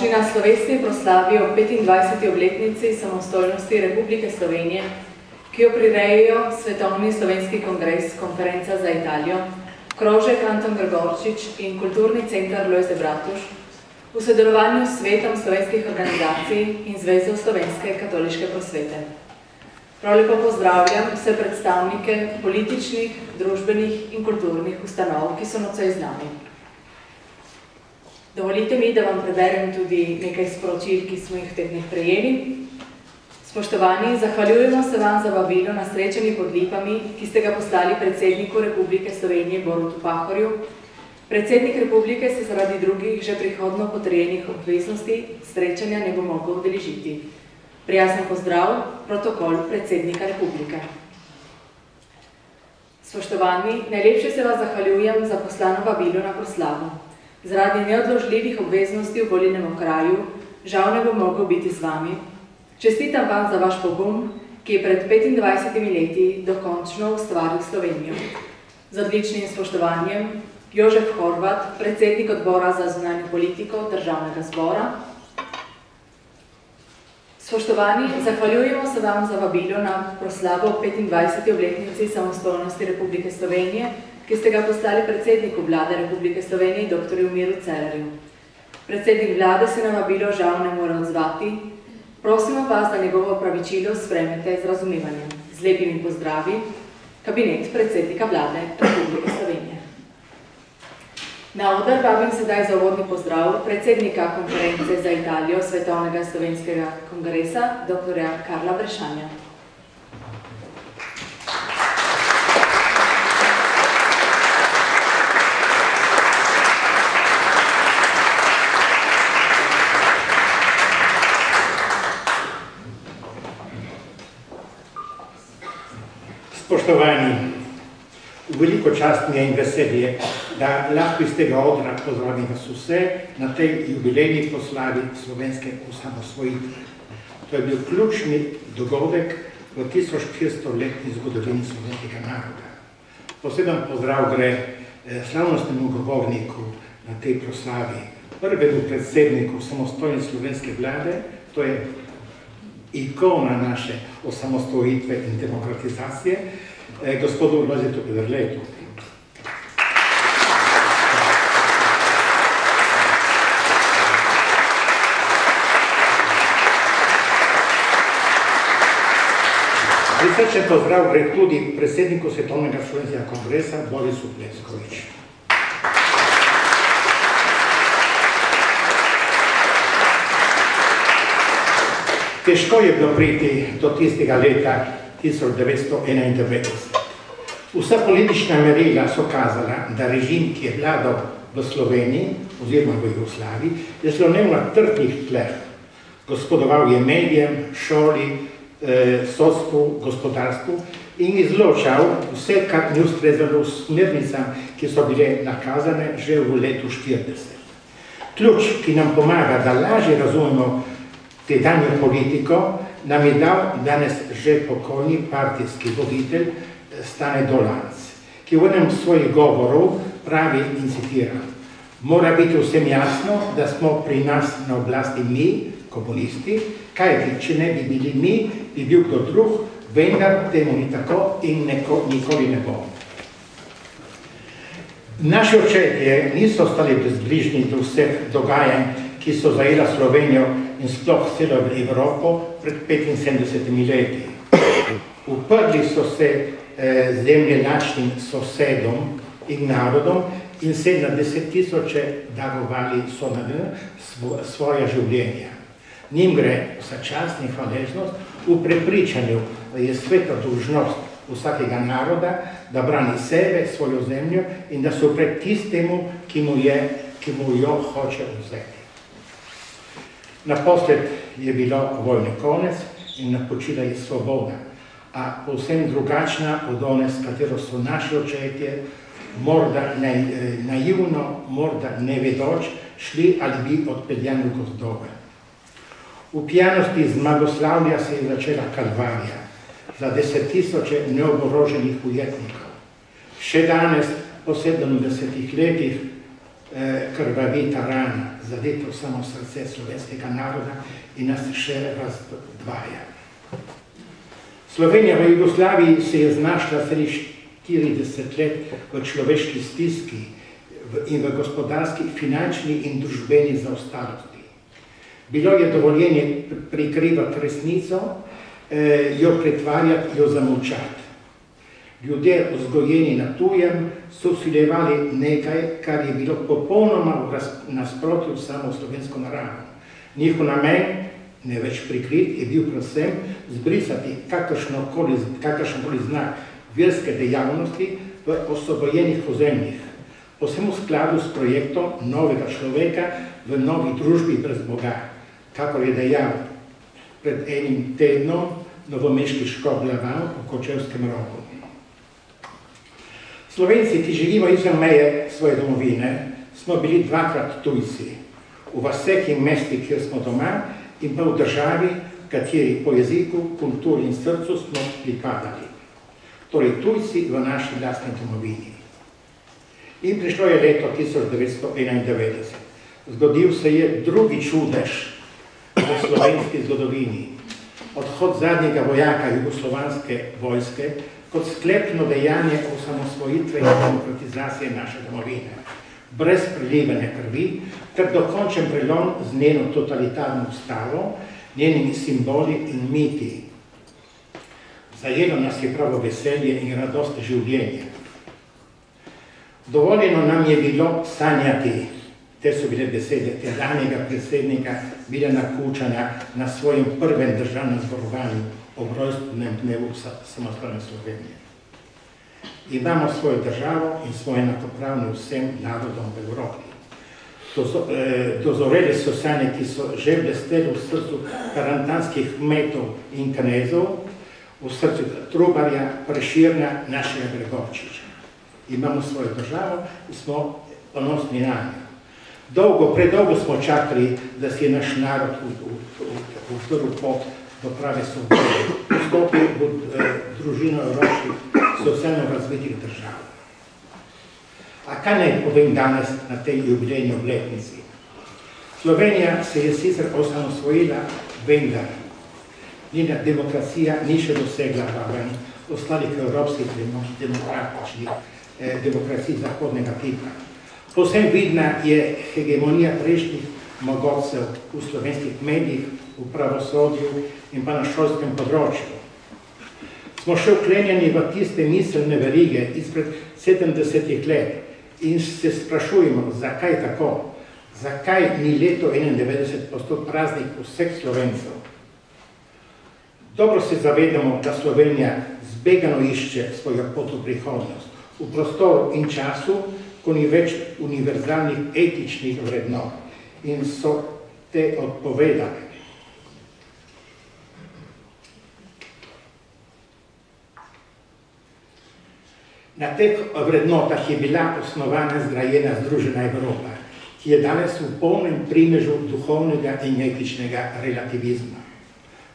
dobrodošli na slovesni proslavi o 25. obletnici samostojnosti Republike Slovenije, ki jo prirejajo Svetovni slovenski kongres, konferenca za Italijo, krožek Anton Gregorčič in kulturni centar Lojze Bratuš v sodelovanju s Svetom slovenskih organizacij in Zvezo slovenske katoliške prosvete. Prav lepo pozdravljam vse predstavnike političnih, družbenih in kulturnih ustanov, ki so nocoj z nami. Dovolite mi, da vam preberem tudi nekaj sporočil, ki smo jih v teh dneh prejeli. Spoštovani, zahvaljujemo se vam za vabilo na srečanji pod Lipami, ki ste ga poslali predsedniku Republike Slovenije Borutu Pahorju. Predsednik Republike se zaradi drugih že prihodno potrjenih obveznosti srečanja ne bo mogel udeležiti. Prijazen pozdrav, protokol predsednika Republike. Spoštovani, najlepše se vas zahvaljujem za poslano vabilo na proslavu. Zaradi neodložljivih obveznosti v volilnem okraju, žal ne bo mogel biti z vami. Čestitam vam za vaš pogum, ki je pred 25 leti dokončno ustvaril Slovenijo. Z odličnim spoštovanjem, Jožef Horvat, predsednik odbora za zunanjo politiko državnega zbora, Spoštovani, zahvaljujemo se vam za vabilo na proslavo 25. obletnici samostojnosti Republike Slovenije, ki ste ga postali predsedniku vlade Republike Slovenije, dr. Miru Cererju. Predsednik vlade se na vabilo žal ne more odzvati. Prosimo vas, da njegovo pravičilo spremete z razumevanjem. Z lepimi pozdravi, kabinet predsednika vlade Republike Slovenije. Na odr vabim sedaj za uvodni pozdrav predsednika konference za Italijo Svetovnega slovenskega kongresa, dr. Karla Brešanja. Spoštovani, veliko čast mi je in veselje, da lahko iz tega odra pozdravim vas vse na tej jubilejni poslavi slovenske osamosvojitve. To je bil ključni dogodek v 1400-letni zgodovini slovenskega naroda. Poseben pozdrav gre slavnostnemu govorniku na tej proslavi, prvemu predsedniku samostojne slovenske vlade, to je ikona naše osamostojitve in demokratizacije, gospodu Lojzetu Pederletu. Prisrčen pozdrav gre tudi predsedniku Svetovnega slovenskega kongresa Borisu Pleskoviču. Težko je bilo priti do tistega leta 1991. Vsa politična merila so kazala, da režim, ki je vladal v Sloveniji oziroma v Jugoslaviji, je slonil na trdnih tleh. Gospodoval je medijem, šoli, sodstvu, gospodarstvu in izločal vse, kar ni ustrezalo smernicam, ki so bile nakazane že v letu 40. Ključ, ki nam pomaga, da lažje razumemo tedanjo politiko, nam je dal danes že pokojni partijski voditelj Stane Dolanc, ki v enem svojih govorov pravi in citira Mora biti vsem jasno, da smo pri nas na oblasti mi, komunisti, kajti, če ne bi bili mi, bi bil kdo drug, vendar temu ni tako in neko, nikoli ne bo. Naši očetje niso ostali brezbližni do vseh dogajanj, ki so zajela Slovenijo in sploh celo Evropo pred 75 leti. Uprli so se eh, zemlje načnim sosedom in narodom in se na deset tisoče darovali so na svoje življenje. Njim gre vsa čast in hvaležnost v prepričanju, da je sveta dolžnost vsakega naroda, da brani sebe, svojo zemljo in da so pred tistemu, ki mu, je, ki mu jo hoče vzeti. Naposled je bilo vojne konec in napočila je svoboda, a povsem drugačna od one, s katero so naši očetje, morda ne, naivno, morda nevedoč, šli ali bi odpeljani v gozdove. V pijanosti zmagoslavlja se je začela kalvarija. za deset tisoče neoboroženih ujetnikov. Še danes, po 70 letih, eh, krvavita rana, zadeto samo srce slovenskega naroda in nas še razdvaja. Slovenija v Jugoslaviji se je znašla sredi 40 let v človeški stiski in v gospodarski, finančni in družbeni zaostalosti. Bilo je dovoljenje prikrivati resnico, eh, jo pretvarjati, jo zamolčati. Ljudje vzgojeni na tujem so usiljevali nekaj, kar je bilo popolnoma v nasprotju samo slovensko naravo. Njihov namen, ne več prikrit, je bil predvsem zbrisati kakršnokoli znak verske dejavnosti v osobojenih ozemljih, posebno v skladu s projektom novega človeka v novi družbi brez Boga, kako je dejal pred enim tednom novomeški škop Glavan v Kočevskem rogu. Slovenci, ki živimo izven meje svoje domovine, smo bili dvakrat tujci. V vseh in mestih, kjer smo doma, in pa v državi, kateri po jeziku, kulturi in srcu smo pripadali. Torej, tujci v naši lastni domovini. In prišlo je leto 1991. Zgodil se je drugi čudež v slovenski zgodovini. Odhod zadnjega vojaka jugoslovanske vojske kot sklepno dejanje osamosvojitve in demokratizacije naše domovine, brez prelivanja krvi, ter dokončen prelom z njeno totalitarno ustavo, njenimi simboli in miti. Zajelo nas je pravo veselje in radost življenja. Dovoljeno nam je bilo sanjati, te so bile besede tedanjega predsednika Biljana Kučana na svojem prvem državnem zborovanju ob rojstvenem dnevu samostalne Slovenije. Imamo svojo državo in svoje enakopravne vsem narodom v Evropi. Eh, dozoreli so sanje, ki so že blesteli v srcu karantanskih kmetov in knezov, v srcu Trubarja, Preširna, našega Gregorčiča. Imamo svojo državo in smo ponosni na njo. Dolgo, predolgo smo čakali, da si je naš narod vzdrl pot do prave svobode, vstopil v eh, družino evropskih socialno razvitih držav. A kaj naj povem danes na tej jubilejni obletnici? Slovenija se je sicer osamosvojila, vendar njena demokracija ni še dosegla raven ostalih evropskih demokratičnih eh, demokracij zahodnega tipa. Posem vidna je hegemonija prejšnjih mogocev v slovenskih medijih, v pravosodju in pa na šolskem področju. Smo še vklenjeni v tiste miselne verige izpred 70 let in se sprašujemo, zakaj tako, zakaj ni leto 91 postal praznik vseh slovencev. Dobro se zavedamo, da Slovenija zbegano išče svojo pot v prihodnost, v prostoru in času, ko ni več univerzalnih etičnih vrednot in so te odpovedali. Na teh vrednotah je bila osnovana zgrajena Združena Evropa, ki je danes v polnem primežu duhovnega in etičnega relativizma.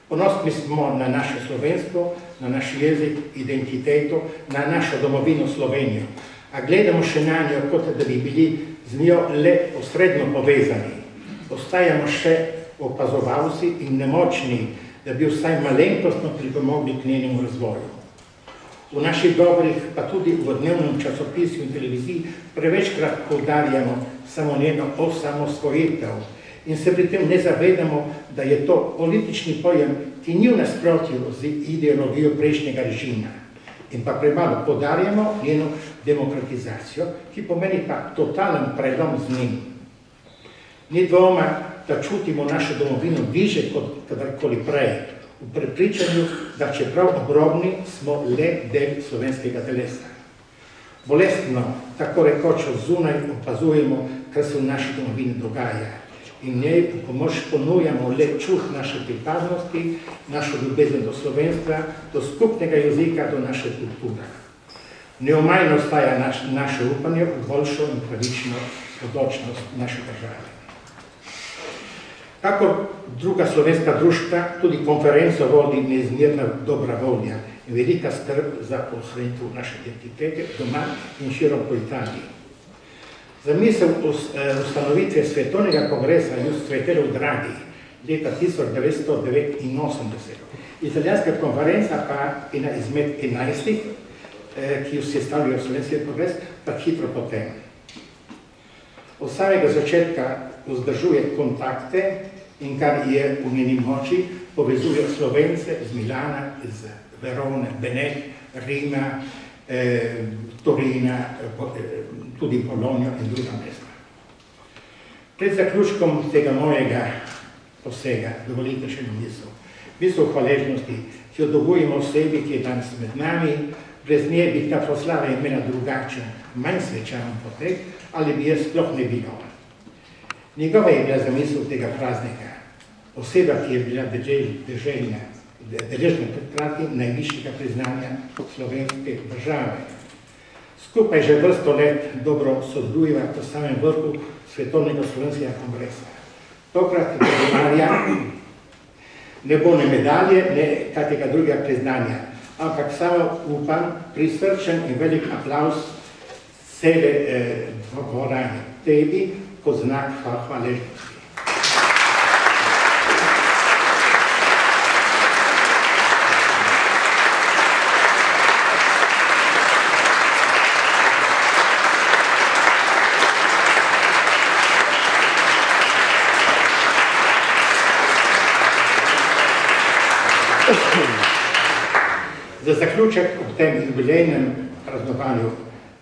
Ponosni smo na naše slovenstvo, na naš jezik, identiteto, na našo domovino Slovenijo, a gledamo še na njo, kot da bi bili z njo le posredno povezani. Ostajamo še opazovalci in nemočni, da bi vsaj malenkostno pripomogli k njenemu razvoju v naših govorih, pa tudi v dnevnem časopisju in televiziji, prevečkrat poudarjamo samo njeno osamosvojitev in se pri tem ne zavedamo, da je to politični pojem, ki ni v nasprotju z ideologijo prejšnjega režima. In pa premalo podarjamo njeno demokratizacijo, ki pomeni pa totalen predlom z njim. Ni dvoma, da čutimo našo domovino više kot kadarkoli prej, v prepričanju, da čeprav obrobni, smo le del slovenskega telesa. Bolestno, tako rekoč zunaj, opazujemo, kar se v naši domovini dogaja. In njej v pomoč ponujamo le čuh naše pripadnosti, našo ljubezen do slovenstva, do skupnega jezika, do naše kulture. Neomajno ostaja naš, naše upanje v boljšo in pravično podočnost naše države. Kako druga slovenska društva, tudi konferenco vodi neizmerna dobra volja in velika skrb za posvetu naše identitete doma in širom po Italiji. Zamisel eh, ustanovitve svetovnega kongresa Just Svetelov Dragi leta 1989, italijanska konferenca pa ena izmed enajstih, eh, ki jo se stavljajo slovenski kongres, pa hitro potem. Od samega začetka vzdržuje kontakte in kar je v njeni moči, povezuje Slovence z Milana, z Verone, Benet, Rima, eh, Torina, eh, tudi Polonijo in druga mesta. Pred zaključkom tega mojega posega, dovolite še misel. Misel hvaležnosti, ki jo dolgujemo osebi, ki je danes med nami, brez nje bi ta proslava imela drugačen, manj svečan potek, ali bi je sploh ne bilo. Njegova je bila zamisel tega praznika. Oseba, ki je bila deželjna, deležna predkrati najvišjega priznanja slovenske države. Skupaj že vrsto let dobro sodelujeva po samem vrhu Svetovnega slovenskega kongresa. Tokrat je ne bo ne medalje, ne kakega drugega priznanja, ampak samo upam, prisrčen in velik aplaus cele eh, dvorane tebi, kot znak hvaležnosti. Za zaključek ob tem jubilejnem praznovanju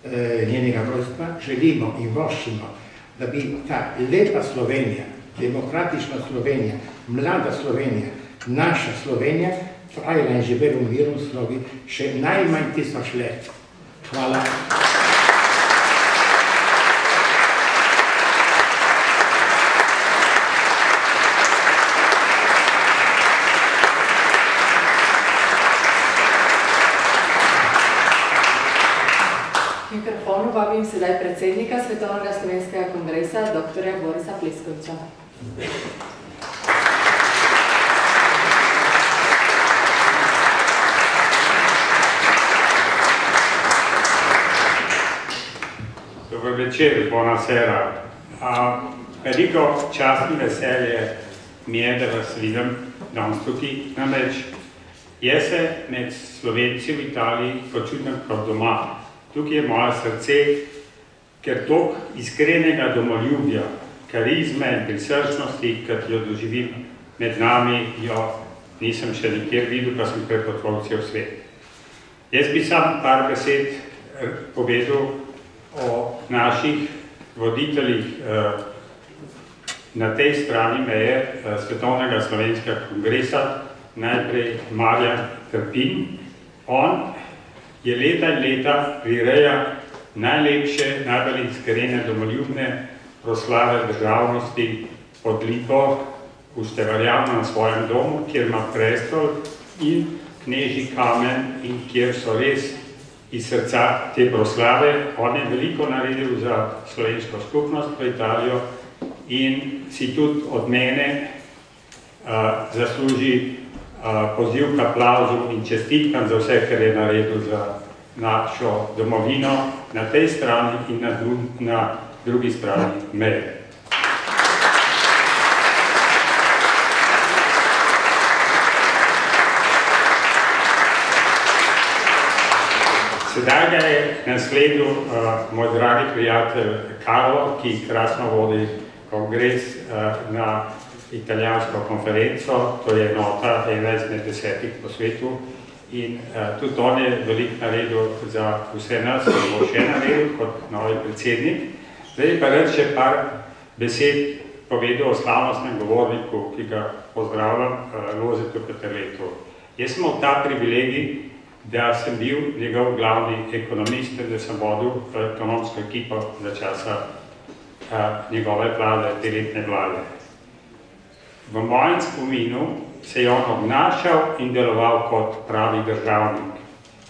eh, njenega vrstva želimo in voščimo, da bi ta lepa Slovenija, demokratična Slovenija, mlada Slovenija, naša Slovenija, trajala in živela v miru slovi še najmanj tisoč let. Hvala. vabim sedaj predsednika Svetovnega slovenskega kongresa, dr. Borisa Pleskoviča. Dobar večer, buonasera. A, veliko čast in veselje mi je, da vas vidim danes tukaj. Namreč, jaz se med Slovenci v Italiji počutim kot doma. Tukaj je moje srce, ker tok iskrenega domoljubja, karizme in prisrčnosti, kot jo doživim med nami, jo nisem še nikjer videl, pa sem prepotvol cel svet. Jaz bi sam par besed eh, povedal o naših voditeljih eh, na tej strani meje eh, Svetovnega slovenskega kongresa, najprej Marjan Krpin. On je leta in leta prireja najlepše, najbolj iskrene domoljubne proslave državnosti pod lipo ustevarjavno na svojem domu, kjer ima prestol in kneži kamen in kjer so res iz srca te proslave. On je veliko naredil za slovensko skupnost v Italijo in si tudi od mene uh, zasluži poziv k aplauzu in čestitkam za vse, kar je naredil za našo domovino na tej strani in na, dru na drugi strani meje. Sedaj ga je nasledil uh, moj dragi prijatelj Karlo, ki krasno vodi kongres uh, na italijansko konferenco, to je nota ena izmed desetih po svetu in uh, tudi on je velik naredil za vse nas, ki bo še naredil kot novi predsednik. Zdaj pa reč še par besed povedal o slavnostnem govorniku, ki ga pozdravljam, uh, Lozetu Peterletu. Jaz sem ta privilegij, da sem bil njegov glavni ekonomist, da sem vodil ekonomsko ekipo za časa uh, njegove vlade, te letne vlade. V mojem spominu se je on obnašal in deloval kot pravi državnik.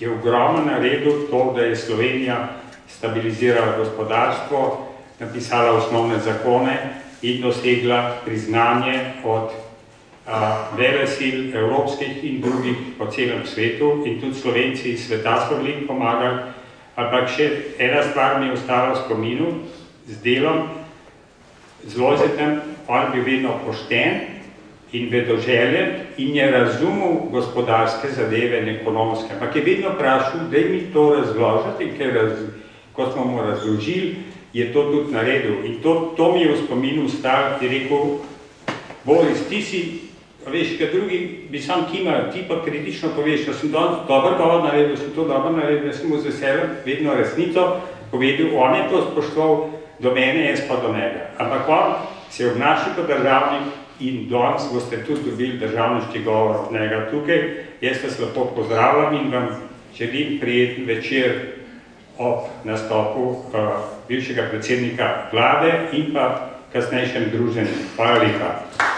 Je ogromno naredil to, da je Slovenija stabilizirala gospodarstvo, napisala osnovne zakone in dosegla priznanje od velesil evropskih in drugih po celem svetu. In tudi Slovenci iz sveta so veliko pomagali, ampak še ena stvar mi je ostala v spominu. Z delom, z Lojzetem, on bi vedno pošten in vedoželjen in je razumel gospodarske zadeve in ekonomske, ampak je vedno prašal, da mi to razložiti, ker raz, ko smo mu razložili, je to tudi naredil. In to, to mi je v spominu stal, ti rekel, Boris, ti si veš, kaj drugi bi sam kimal, ti pa kritično poveš, da sem dobro dobro naredil, sem to dobro naredil, sem mu z veseljem vedno resnico povedal, on je to spoštoval do mene, jaz pa do njega. Ampak on se je obnašal kot državnik in danes boste tudi dobili državniški govor od njega tukaj. Jaz vas lepo pozdravljam in vam želim prijeten večer ob nastopu uh, bivšega predsednika vlade in pa kasnejšem druženju. Hvala lepa.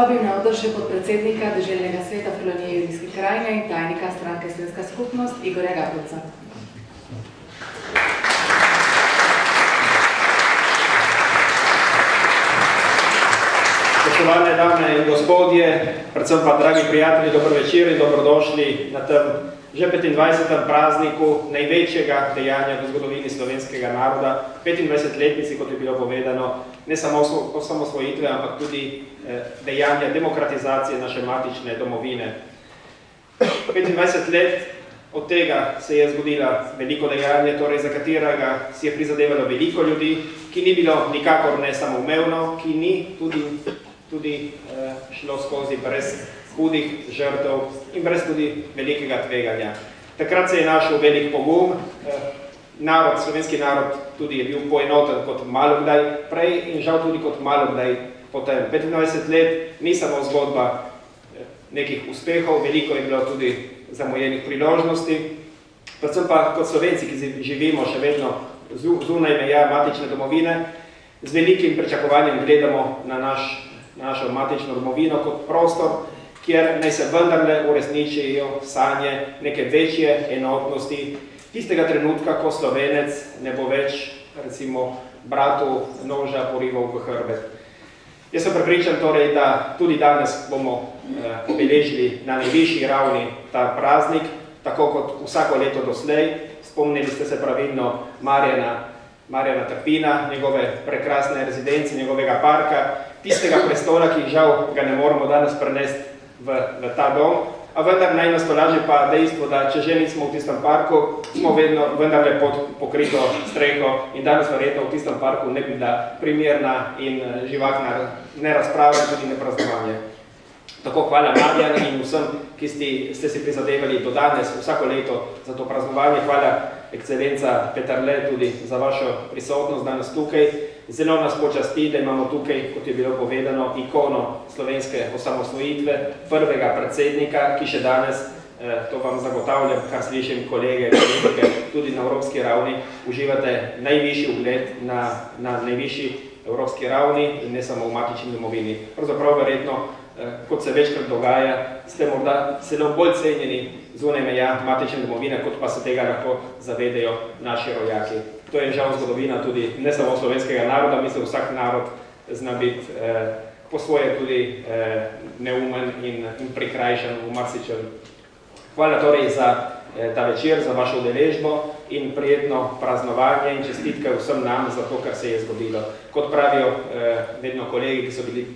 Vabim na odr še podpredsednika Deželjnega sveta Filonije Julijske krajine in tajnika stranke Svenska skupnost Igorja Gabovca. Spoštovane dame in gospodje, predvsem pa dragi prijatelji, dobro večer in dobrodošli na tem že 25. prazniku največjega dejanja v zgodovini slovenskega naroda, 25 letnici, kot je bilo povedano, ne samo osamosvojitve, ampak tudi dejanja demokratizacije naše matične domovine. 25 let od tega se je zgodila veliko dejanje, torej za katerega si je prizadevalo veliko ljudi, ki ni bilo nikakor ne samoumevno, ki ni tudi, tudi eh, šlo skozi brez hudih žrtev in brez tudi velikega tveganja. Takrat se je našel velik pogum, eh, narod, slovenski narod tudi je bil poenoten kot malo kdaj prej in žal tudi kot malo kdaj potem. 25 let ni samo zgodba eh, nekih uspehov, veliko je bilo tudi zamojenih priložnosti, predvsem pa kot slovenci, ki živimo še vedno zunaj meja matične domovine, z velikim pričakovanjem gledamo na, naš, na našo matično domovino kot prostor, kjer naj se vendarle uresničijo sanje neke večje enotnosti, tistega trenutka, ko slovenec ne bo več, recimo, bratu noža porival v hrbet. Jaz sem prepričan torej, da tudi danes bomo eh, obeležili na najvišji ravni ta praznik, tako kot vsako leto doslej. Spomnili ste se pravilno Marjana, Marjana Trpina, njegove prekrasne rezidence, njegovega parka, tistega prestola, ki žal ga ne moramo danes prenesti v, v ta dom. A vendar naj nas tolaži pa dejstvo, da če že nismo v tistem parku, smo vedno vendarle pod pokrito streho in danes verjetno v tistem parku ne bi bila primerna in eh, živahna ne razprava, tudi ne praznovanje. Tako hvala Marjan in vsem, ki ste, ste si prizadevali do danes, vsako leto za to praznovanje. Hvala ekscelenca Petarle tudi za vašo prisotnost danes tukaj. Zelo nas počasti, da imamo tukaj, kot je bilo povedano, ikono slovenske osamosvojitve, prvega predsednika, ki še danes, eh, to vam zagotavljam, kar slišim kolege, kolege tudi na evropski ravni, uživate najvišji ugled na, na najvišji evropski ravni in ne samo v matični domovini. Pravzaprav verjetno, eh, kot se večkrat dogaja, ste morda celo bolj cenjeni zunaj meja matične domovine, kot pa se tega lahko zavedajo naši rojaki. To je žal zgodovina tudi ne samo slovenskega naroda, mislim, vsak narod zna biti eh, po svoje tudi eh, neumen in, in prikrajšan v marsičem. Hvala torej za eh, ta večer, za vašo udeležbo in prijetno praznovanje in čestitke vsem nam za to, kar se je zgodilo. Kot pravijo eh, vedno kolegi, ki so bili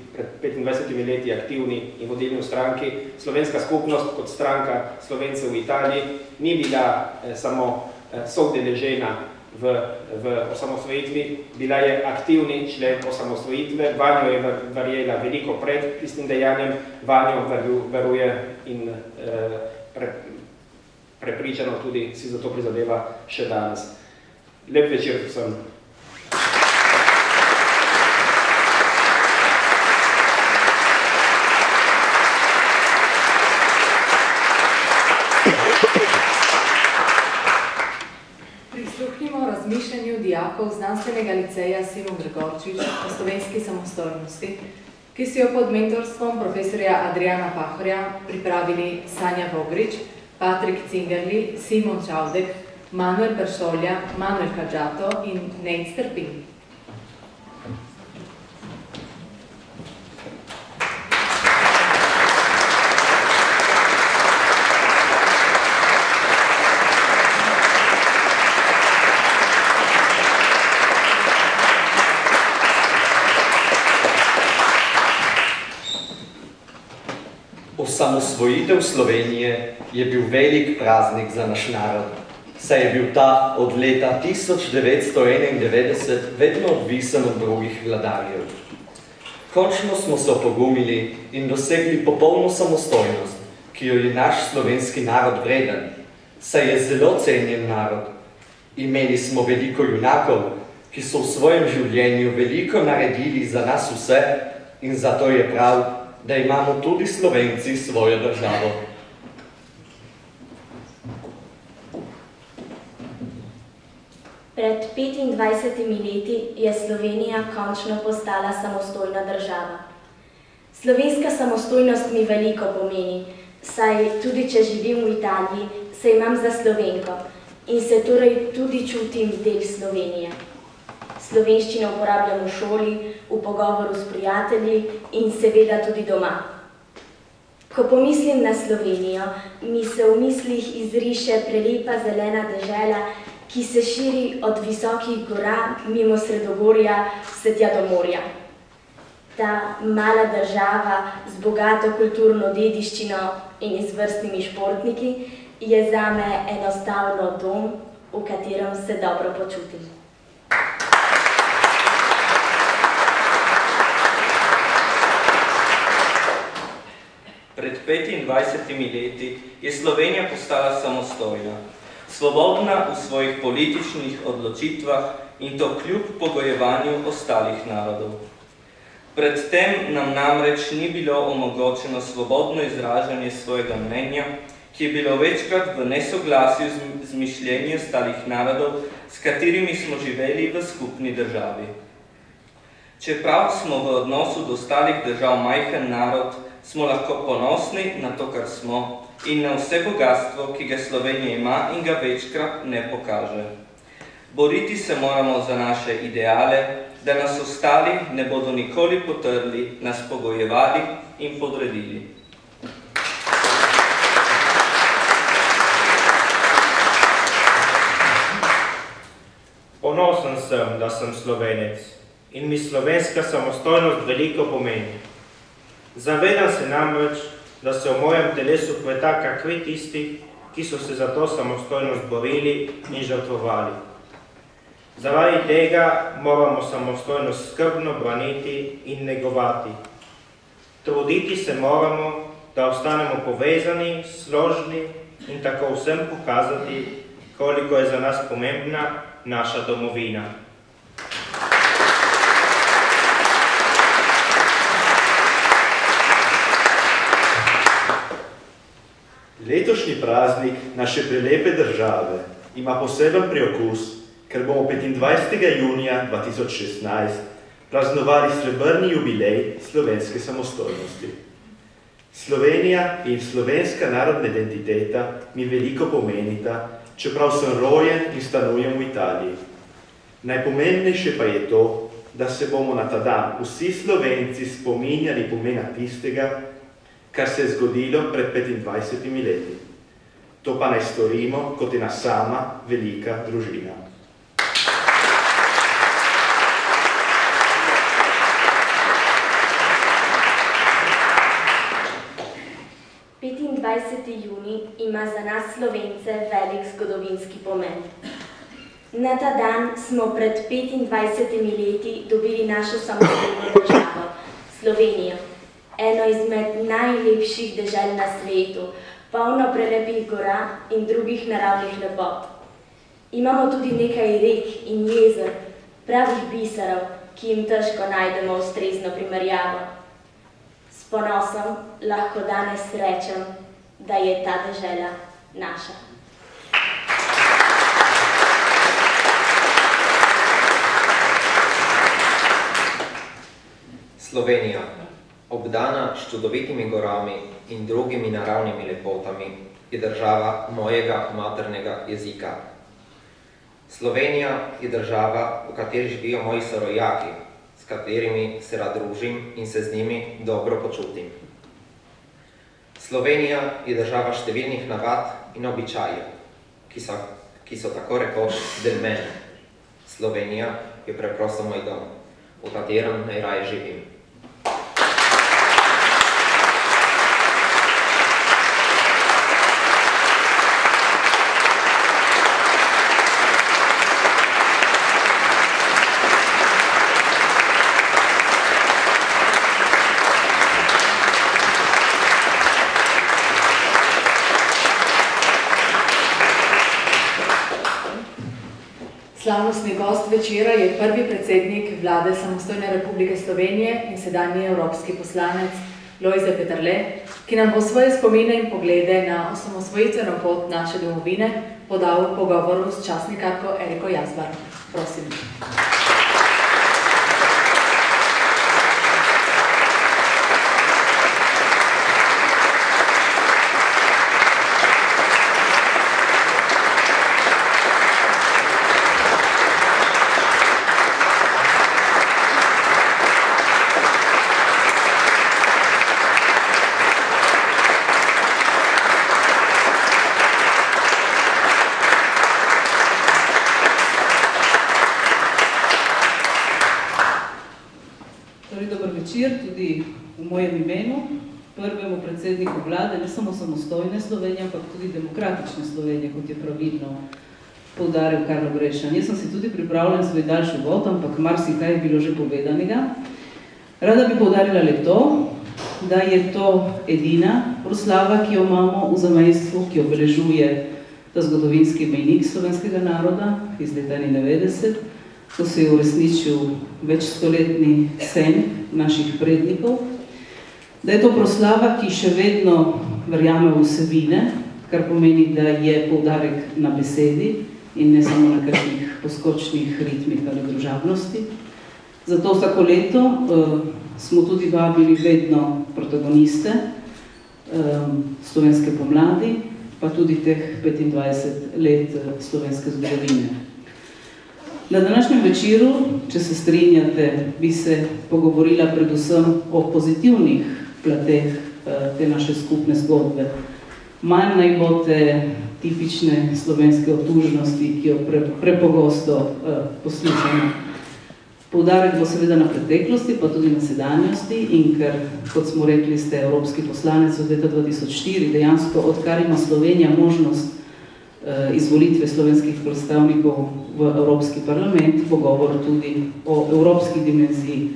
pred 25 leti aktivni in vodilni v stranki, slovenska skupnost kot stranka Slovencev v Italiji ni bila eh, samo eh, sodeležena v, v osamosvojitvi, bila je aktivni člen osamosvojitve, vanjo je verjela veliko pred tistim dejanjem, vanjo veruje in eh, pre, prepričano tudi si za to prizadeva še danes. Lep večer vsem. Liceja Simon Gregorčič o slovenski samostojnosti ki so jo pod mentorstvom profesorja Adriana Pahorja pripravili Sanja Vogrič, Patrik Cingerli, Simon Čaudek, Manuel Bršolja, Manuel Kadžato in Nate Strpin. Osamosvojitev Slovenije je bil velik praznik za naš narod, saj je bil ta od leta 1991 vedno odvisen od drugih vladarjev. Končno smo se opogumili in dosegli popolno samostojnost, ki jo je naš slovenski narod vreden, saj je zelo cenjen narod. Imeli smo veliko junakov, ki so v svojem življenju veliko naredili za nas vse in zato je prav, da imamo tudi Slovenci svojo državo. Pred 25 leti je Slovenija končno postala samostojna država. Slovenska samostojnost mi veliko pomeni, saj tudi če živim v Italiji, se imam za Slovenko in se torej tudi čutim del Slovenije. Slovenščino uporabljam v šoli, v pogovoru s prijatelji in seveda tudi doma. Ko pomislim na Slovenijo, mi se v mislih izriše prelepa zelena dežela, ki se širi od visokih gora mimo Sredogorja vse tja do morja. Ta mala država z bogato kulturno dediščino in izvrstnimi športniki je zame enostavno dom, v katerem se dobro počutim. 25 leti je Slovenija postala samostojna, svobodna v svojih političnih odločitvah in to kljub pogojevanju ostalih narodov. Predtem nam namreč ni bilo omogočeno svobodno izražanje svojega mnenja, ki je bilo večkrat v nesoglasju z mišljenjem ostalih narodov, s katerimi smo živeli v skupni državi. Čeprav smo v odnosu do ostalih držav majhen narod, smo lahko ponosni na to, kar smo in na vse bogatstvo, ki ga Slovenija ima in ga večkrat ne pokaže. Boriti se moramo za naše ideale, da nas ostali ne bodo nikoli potrli, nas pogojevali in podredili. Ponosen sem, da sem slovenec in mi slovenska samostojnost veliko pomeni. Zavedam se namreč, da se v mojem telesu kveta kakvi tisti, ki so se za to samostojnost borili in žrtvovali. Zaradi tega moramo samostojnost skrbno braniti in negovati. Truditi se moramo, da ostanemo povezani, složni in tako vsem pokazati, koliko je za nas pomembna naša domovina. Letošnji praznik naše prelepe države ima poseben preokus, ker bomo 25. junija 2016 praznovali srebrni jubilej slovenske samostojnosti. Slovenija in slovenska narodna identiteta mi veliko pomenita, čeprav sem rojen in stanujem v Italiji. Najpomembnejše pa je to, da se bomo na ta dan vsi Slovenci spominjali pomena tistega, kar se je zgodilo pred 25 leti. To pa naj storimo kot ena sama velika družina. juni ima za nas Slovence velik zgodovinski pomen. Na ta dan smo pred 25 leti dobili našo samostojno državo, Slovenijo eno izmed najlepših dežel na svetu, polno prelepih gora in drugih naravnih lepot. Imamo tudi nekaj rek in jezer, pravih biserov, ki jim težko najdemo ustrezno primerjavo. S ponosom lahko danes rečem, da je ta dežela naša. Slovenija, obdana s čudovitimi gorami in drugimi naravnimi lepotami, je država mojega maternega jezika. Slovenija je država, v kateri živijo moji sorojaki, s katerimi se rad družim in se z njimi dobro počutim. Slovenija je država številnih navad in običajev, ki so, ki so tako rekoč del mene. Slovenija je preprosto moj dom, v katerem najraje živim. Slavnostni gost večera je prvi predsednik vlade Samostojne republike Slovenije in sedanji evropski poslanec Lojze Petrle, ki nam bo svoje spomine in poglede na osamosvojitveno pot naše domovine podal v pogovoru s časnikarko Eriko Jazbar. Prosim. Torej, dober večer tudi v mojem imenu, prvemu predsedniku vlade, ne samo samostojne Slovenije, ampak tudi demokratične Slovenije, kot je pravilno poudaril Karlo Grešan. Jaz sem si tudi pripravljen svoj daljši vod, ampak marsikaj je bilo že povedanega. Rada bi poudarila le to, da je to edina proslava, ki jo imamo v zamejstvu, ki obeležuje ta zgodovinski mejnik slovenskega naroda iz leta 91, ko se je uresničil večstoletni sen naših prednikov, da je to proslava, ki še vedno verjame v vsebine, kar pomeni, da je poudarek na besedi in ne samo na kakšnih poskočnih ritmih ali družabnosti. Zato vsako leto uh, smo tudi vabili vedno protagoniste um, slovenske pomladi, pa tudi teh 25 let uh, slovenske zgodovine. Na današnjem večeru, če se strinjate, bi se pogovorila predvsem o pozitivnih plateh uh, te naše skupne zgodbe. Manj naj bo te tipične slovenske otužnosti, ki jo pre, prepogosto uh, poslušamo. Poudarek bo seveda na preteklosti, pa tudi na sedanjosti in ker, kot smo rekli, ste evropski poslanec od leta 2004, dejansko odkar ima Slovenija možnost uh, izvolitve slovenskih predstavnikov v Evropski parlament, pogovor tudi o evropski dimenziji,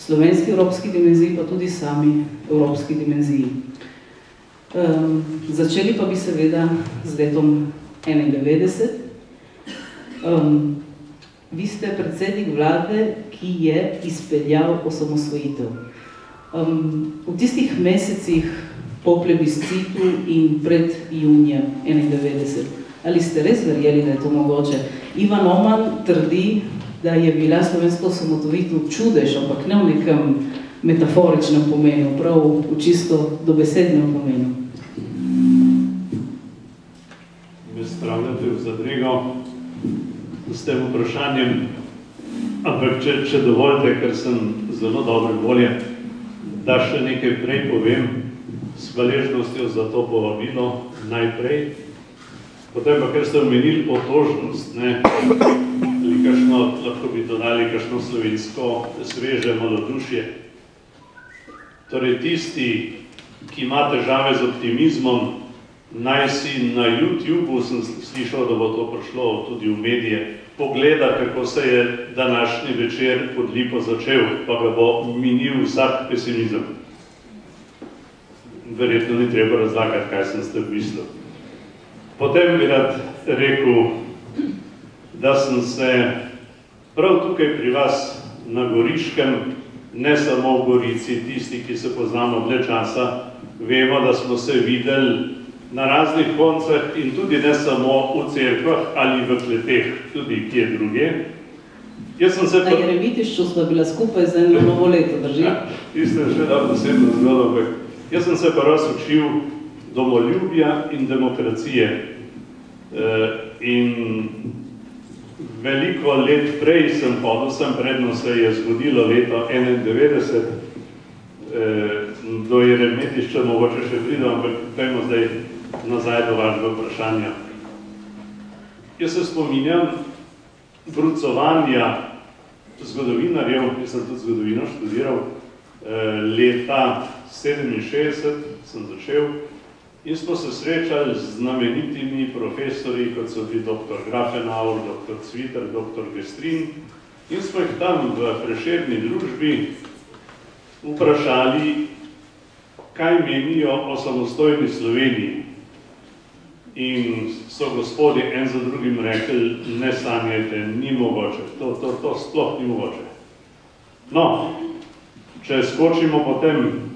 slovenski evropski dimenziji, pa tudi sami evropski dimenziji. Um, začeli pa bi seveda z letom 91. Um, vi ste predsednik vlade, ki je izpeljal osamosvojitev. Um, v tistih mesecih po plebiscitu in pred junijem 91. Ali ste res verjeli, da je to mogoče? Ivan Oman trdi, da je bila slovenska osamosvojitev čudež, ampak ne v nekem metaforičnem pomenu, prav v čisto dobesednem pomenu. Me spravljate v zadrego s tem vprašanjem, ampak če, če dovolite, ker sem zelo dobre volje, da še nekaj prej povem s hvaležnostjo za to povabilo najprej, potem pa, ker ste omenili otožnost, ne, ali kakšno, lahko bi dodali kakšno slovensko sveže malodušje. Torej tisti, ki ima težave z optimizmom, naj si na YouTubeu, sem slišal, da bo to prišlo tudi v medije, pogleda, kako se je današnji večer pod lipo začel, pa ga bo minil vsak pesimizem. Verjetno ni treba razlagati, kaj sem ste v mislil. Potem bi rad rekel, da sem se prav tukaj pri vas na Goriškem, ne samo v Gorici, tisti, ki se poznamo dlje časa, vemo, da smo se videli na raznih koncah in tudi ne samo v cerkvah ali v kleteh, tudi kje druge, Jaz sem se Na Jeremitišču sva bila skupaj za eno novo leto, drži? Ja, tiste še dobro posebno zgodbo, ampak jaz sem se pa raz učil domoljubja in demokracije. E, in veliko let prej sem hodil sem, predno se je zgodilo leto 91, e, do Jeremetišča mogoče še pridem, ampak pojmo zdaj nazaj do vašega vprašanja. Jaz se spominjam brucovanja zgodovinarjev, jaz sem tudi zgodovino študiral, eh, leta 67 sem začel in smo se srečali z znamenitimi profesori, kot so bili dr. Grafenauer, dr. Cviter, dr. Gestrin in smo jih tam v prešerni družbi vprašali, kaj menijo o samostojni Sloveniji. In so gospodi en za drugim rekli, ne sanjajte, ni mogoče, to, to, to sploh ni mogoče. No, če skočimo potem,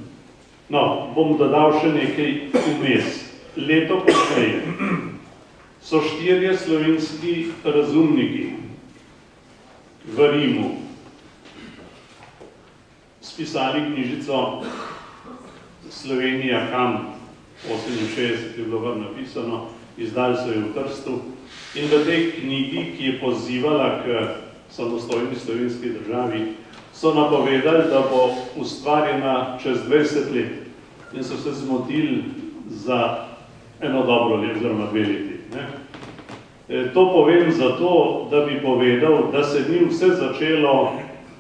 no, bom dodal še nekaj vmes. Leto posleje so štirje slovenski razumniki v Rimu spisali knjižico Slovenija kam 68 je bilo vrno napisano, izdali so jo v Trstu. In v tej knjigi, ki je pozivala k samostojni slovenski državi, so napovedali, da bo ustvarjena čez 20 let. In so se zmotili za eno dobro let, oziroma dve leti. Ne? E, to povem zato, da bi povedal, da se ni vse začelo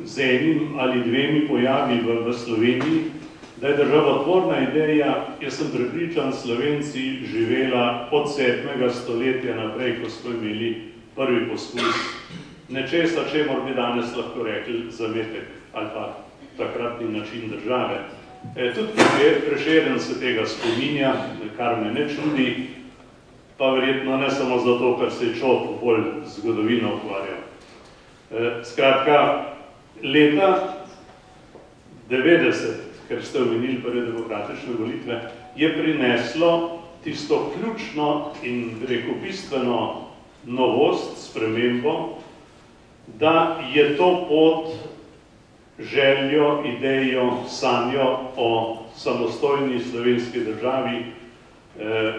z enim ali dvemi pojavi v, v Sloveniji, da je državotvorna ideja, jaz sem prepričan, Slovenci živela od 7. stoletja naprej, ko smo imeli prvi poskus nečesa, čemor bi danes lahko rekli zametek ali pa takratni način države. E, tudi prešeren se tega spominja, kar me ne čudi, pa verjetno ne samo zato, ker se je čot bolj zgodovino ukvarjal. E, skratka, leta 90 ker ste omenili prve demokratične volitve, je prineslo tisto ključno in rekel bistveno novost, spremembo, da je to pod željo, idejo, sanjo o samostojni slovenski državi eh,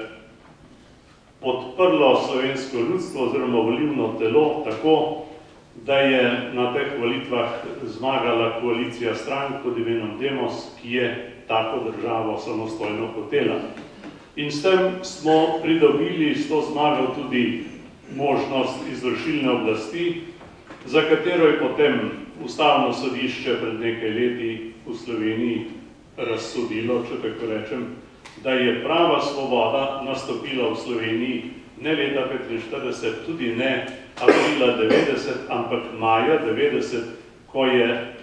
podprlo slovensko ljudstvo oziroma volivno telo tako, da je na teh volitvah zmagala koalicija strank pod imenom Demos, ki je tako državo samostojno hotela. In s tem smo pridobili s to zmago tudi možnost izvršilne oblasti, za katero je potem ustavno sodišče pred nekaj leti v Sloveniji razsodilo, če tako rečem, da je prava svoboda nastopila v Sloveniji ne leta 45, tudi ne aprila 90, ampak maja 90, ko je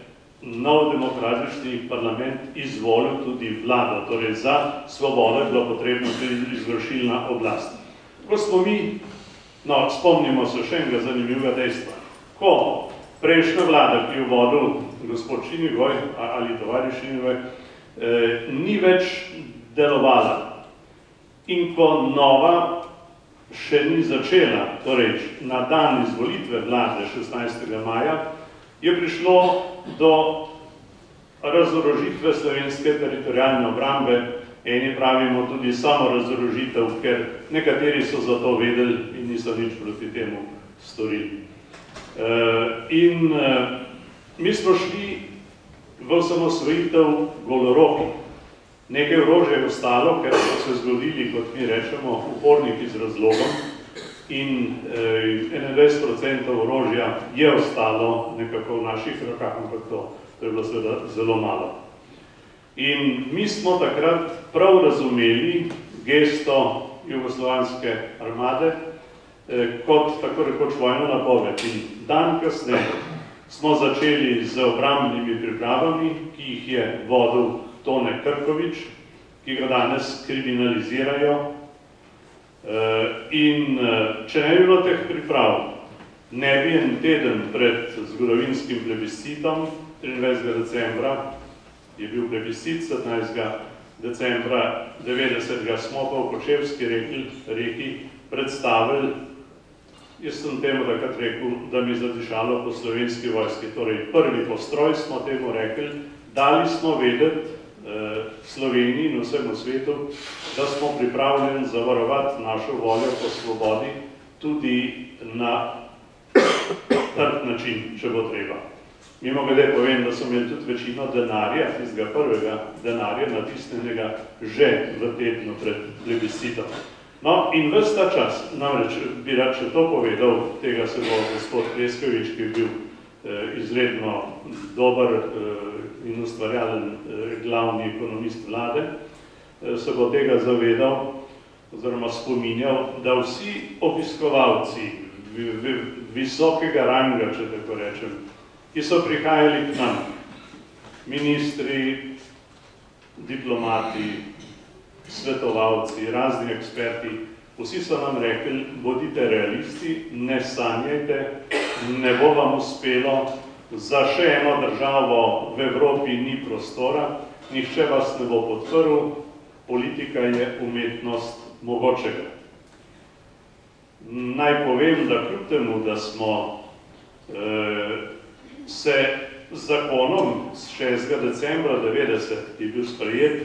nov demokratični parlament izvolil tudi vlado, torej za svobodo je bila potrebna tudi izvršilna oblast. Ko smo mi, no, spomnimo se še enega zanimivega dejstva, ko prejšnja vlada, ki je vodil gospod Činigoj ali tovariš Činigoj, eh, ni več delovala in ko nova še ni začela, torej na dan izvolitve vlade 16. maja, je prišlo do razorožitve slovenske teritorijalne obrambe, eni pravimo tudi samo razorožitev, ker nekateri so za to vedeli in niso nič proti temu storili. E, in e, mi smo šli v samosvojitev goloroki, Nekaj orožja je ostalo, ker so se zgodili, kot mi rečemo, uporniki z razlogom in eh, 21% orožja je ostalo nekako v naših rokah, ampak to, to je bilo seveda zelo malo. In mi smo takrat prav razumeli gesto jugoslovanske armade eh, kot tako rekoč vojno napoved. In dan kasneje smo začeli z obrambnimi pripravami, ki jih je vodil Tone Krkovič, ki ga danes kriminalizirajo. Eh, in eh, če ne bi bilo teh priprav, ne bi en teden pred zgodovinskim plebiscitom, 23. decembra, je bil plebiscit 17. decembra 90. smo pa v Kočevski reki, reki predstavili Jaz sem temu takrat rekel, da mi je zadišalo po slovenski vojski. Torej, prvi postroj smo temu rekli, dali smo vedeti eh, Sloveniji in vsemu svetu, da smo pripravljeni zavarovati našo voljo po svobodi tudi na trg način, če bo treba. Mimo glede povem, da so imeli tudi večino denarja, tistega prvega denarja, natisnenega že v tednu pred plebiscitom. No, in ves ta čas, namreč bi rad še to povedal, tega se bo gospod Kreskovič, ki je bil eh, izredno dober eh, in ustvarjalen eh, glavni ekonomist vlade, eh, se bo tega zavedal oziroma spominjal, da vsi obiskovalci v, v, visokega ranga, če tako rečem, ki so prihajali k nam, ministri, diplomati, svetovalci, razni eksperti, vsi so nam rekli, bodite realisti, ne sanjajte, ne bo vam uspelo, za še eno državo v Evropi ni prostora, nihče vas ne bo podprl, politika je umetnost mogočega. Naj povem, da kljub temu, da smo eh, se zakonom z 6. decembra 90, ki je bil sprejet,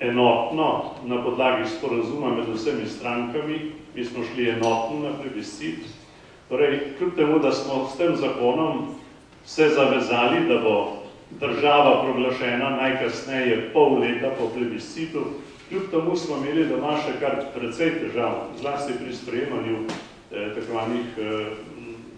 enotno na podlagi sporazuma med vsemi strankami, mi smo šli enotno na plebiscit. Torej, kljub temu, da smo s tem zakonom se zavezali, da bo država proglašena najkasneje pol leta po plebiscitu, kljub temu smo imeli doma še kar precej težav, zlasti pri sprejemanju eh, takvanih eh,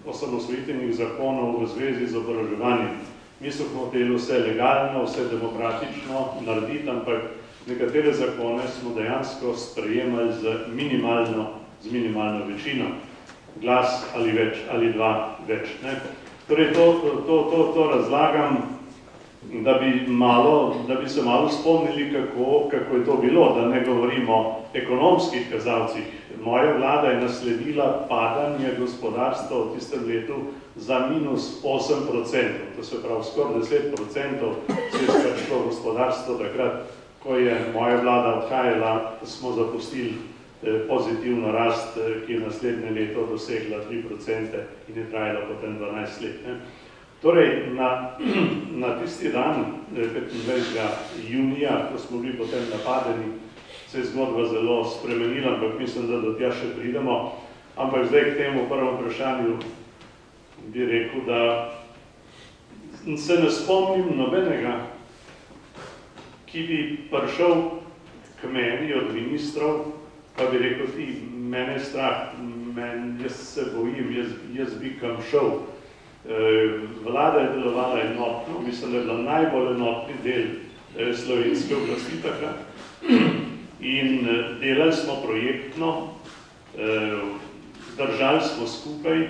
osamosvojiteljnih zakonov v zvezi z oboroževanjem. Mi smo hoteli vse legalno, vse demokratično narediti, ampak nekatere zakone smo dejansko sprejemali z minimalno, z minimalno večino. Glas ali več, ali dva več. Ne? Torej, to, to, to, to razlagam, da bi, malo, da bi se malo spomnili, kako, kako je to bilo, da ne govorimo o ekonomskih kazalcih. Moja vlada je nasledila padanje gospodarstva v tistem letu za minus 8%, to se pravi skoraj 10% se je skrčilo gospodarstvo takrat, ko je moja vlada odhajala, smo zapustili eh, pozitivno rast, eh, ki je naslednje leto dosegla 3% in je trajala potem 12 let. Torej, na, na tisti dan, 25. Eh, junija, ko smo bili potem napadeni, se je zgodba zelo spremenila, ampak mislim, da do tja še pridemo. Ampak zdaj k temu prvem vprašanju bi rekel, da se ne spomnim nobenega ki bi prišel k meni od ministrov, pa bi rekel, ti, mene je strah, men, jaz se bojim, jaz, jaz bi kam šel. E, vlada je delovala enotno, mislim, da je bila najbolj enotni del e, slovenske oblasti takrat. In e, delali smo projektno, držali smo skupaj,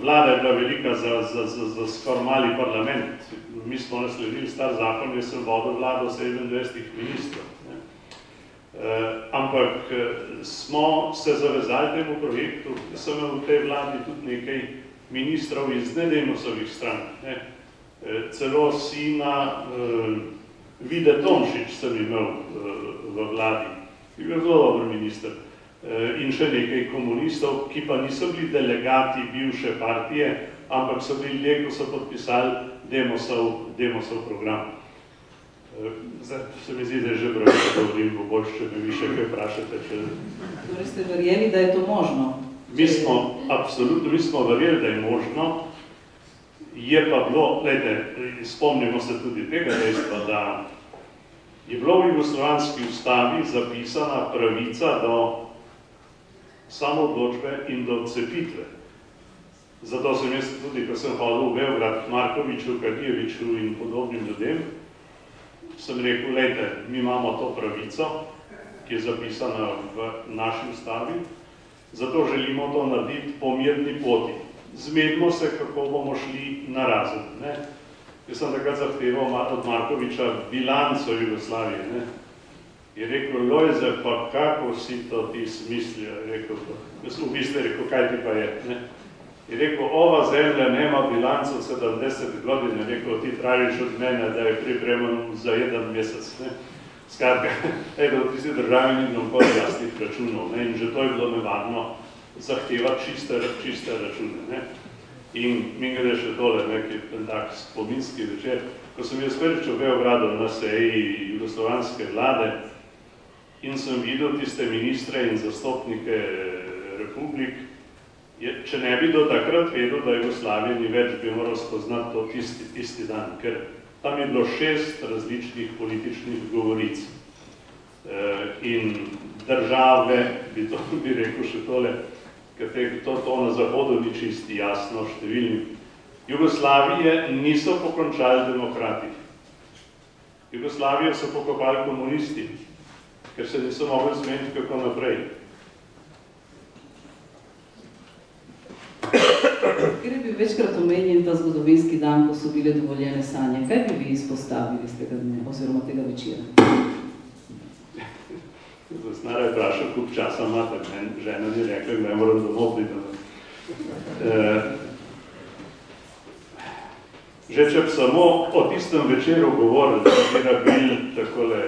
vlada je bila velika za, za, za, za skor mali parlament. Mi smo nasledili star zakon, jaz sem vodil vlado 27 ministrov. E, ampak eh, smo se zavezali temu projektu, sem v tej vladi tudi nekaj ministrov iz nedenosovih stran. Ne. Celo sina e, Vide Tomšič sem imel e, v vladi, ki je bil zelo dober minister. Eh, in še nekaj komunistov, ki pa niso bili delegati bivše partije, ampak so bili ljudje, ko so podpisali Demosov, Demosov program. Eh, zdaj se mi zdi, da je že prav, da govorim, bo bolj, če me vi še kaj vprašate. Če... Torej ste verjeli, da je to možno? Mi smo, absolutno, mi smo verjeli, da je možno. Je pa bilo, gledajte, spomnimo se tudi tega dejstva, da je bilo v jugoslovanski ustavi zapisana pravica do samo odločbe in do cepitve. Zato sem jaz tudi, ko sem hodil v Beograd, Markoviču, Kadijeviču in podobnim ljudem, sem rekel, lejte, mi imamo to pravico, ki je zapisana v naši ustavi, zato želimo to narediti po mirni poti. Zmedimo se, kako bomo šli na razen. Ne? Jaz sem takrat zahteval od Markoviča bilanco Jugoslavije. Ne? Je rekel, Lojze, pa kako si to ti smislil? Je rekel, jaz v bistvu je rekel, kaj ti pa je? Ne? Je rekel, ova zemlja nema bilanco 70 godin, je rekel, ti tražiš od mene, da je pripreman za jedan mesec. Ne? Skratka, eno, tisti državi ni bilo jasnih računov ne? in že to je bilo nevarno, zahtevati čiste, čiste račune. Ne? In mi gre še tole, neki tak spominski večer, ko sem jaz prvič v Beogradu na seji jugoslovanske vlade in sem videl tiste ministre in zastopnike republik, je, če ne bi do takrat vedel, da Jugoslavije ni več, bi moral spoznati to tisti, tisti dan, ker tam je bilo šest različnih političnih govoric. E, in države, bi to bi rekel še tole, ker to, to na zahodu ni čisti jasno številni. Jugoslavije niso pokončali demokrati. Jugoslavijo so pokopali komunisti, ker se niso mogli zmeniti kako naprej. Ker je bil večkrat omenjen ta zgodovinski dan, ko so bile dovoljene sanje, kaj bi vi izpostavili z tega dne, oziroma tega večera? Vas naraj vprašal, koliko časa imate, žena ni rekla, da moram domov priti. E, že če bi samo o tistem večeru govorili, da bi bil takole,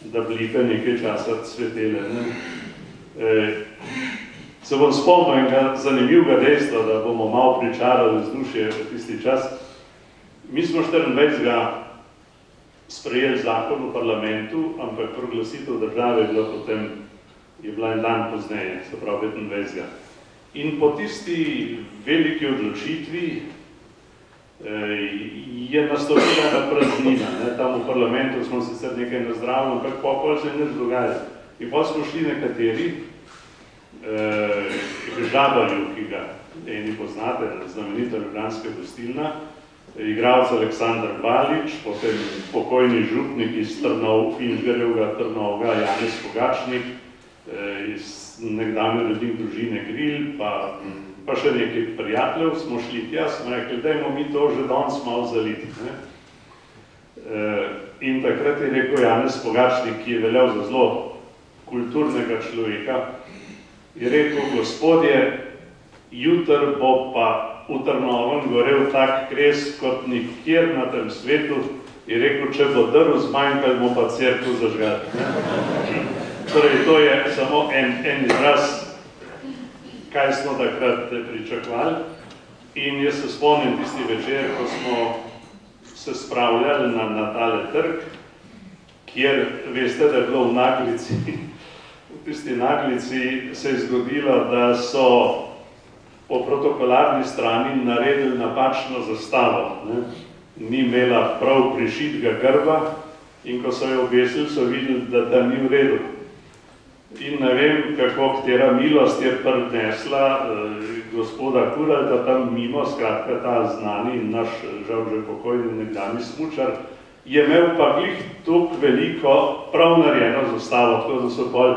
da bi lipe nekaj časa cvetele. Ne? E, Se bom spomnil enega zanimivega dejstva, da bomo malo pričarali vzdušje v tisti čas. Mi smo 24. sprejeli zakon v parlamentu, ampak proglasitev države je bila potem, je bila en dan pozneje, se pravi 25. In po tisti veliki odločitvi eh, je nastopila ta praznina. Ne? Tam v parlamentu smo sicer nekaj nazdravili, ampak pokol se je nič dogajalo. In pa smo šli nekateri, eh, žabarju, ki ga eni poznate, znamenita ljubljanska gostilna, igralec Aleksandr Balič, potem pokojni župnik iz Trnov, Finžgarjevga, Trnovga, Janez Pogačnik, eh, iz nekdanje ljudi družine Gril, pa, pa še nekaj prijateljev, smo šli tja, smo rekli, dajmo mi to že danes malo zaliti. Ne? Eh, in takrat je rekel Janez Pogačnik, ki je veljal za zelo kulturnega človeka, je rekel, gospodje, jutr bo pa v Trnovem gorel tak kres, kot nikjer na tem svetu, je rekel, če bo drv zmanjkal, bomo pa cerkev zažgati. Torej, to je samo en, en izraz, kaj smo takrat pričakovali. In jaz se spomnim tisti večer, ko smo se spravljali na, na tale trg, kjer veste, da je bilo v Naglici tisti naglici se je zgodilo, da so po protokolarni strani naredili napačno zastavo. Ne? Ni imela prav prišitga grba in ko so jo obesili, so videli, da ta ni v redu. In ne vem, kako katera milost je prinesla eh, gospoda Kuralta tam mimo, skratka ta znani naš žal že pokojni nekdani smučar, je imel pa glih tuk veliko prav narejeno zastavo, tako da so pol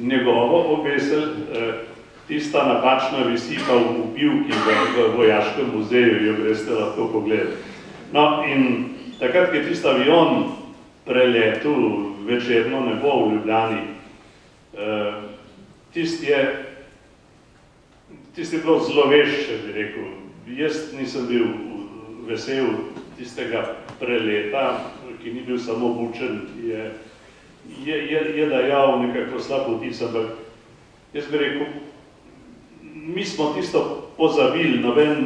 njegovo obesel, eh, tista napačna visi pa v pivki v vojaškem muzeju, jo greste lahko pogledati. No, in takrat, ko je tista avion preletel večerno nebo v Ljubljani, eh, tist je, tist je bilo zlovešče, bi rekel. Jaz nisem bil vesel tistega preleta, ki ni bil samo bučen, je, je, je, je dajal nekako slab vtis, ampak jaz bi rekel, mi smo tisto pozabili, noben,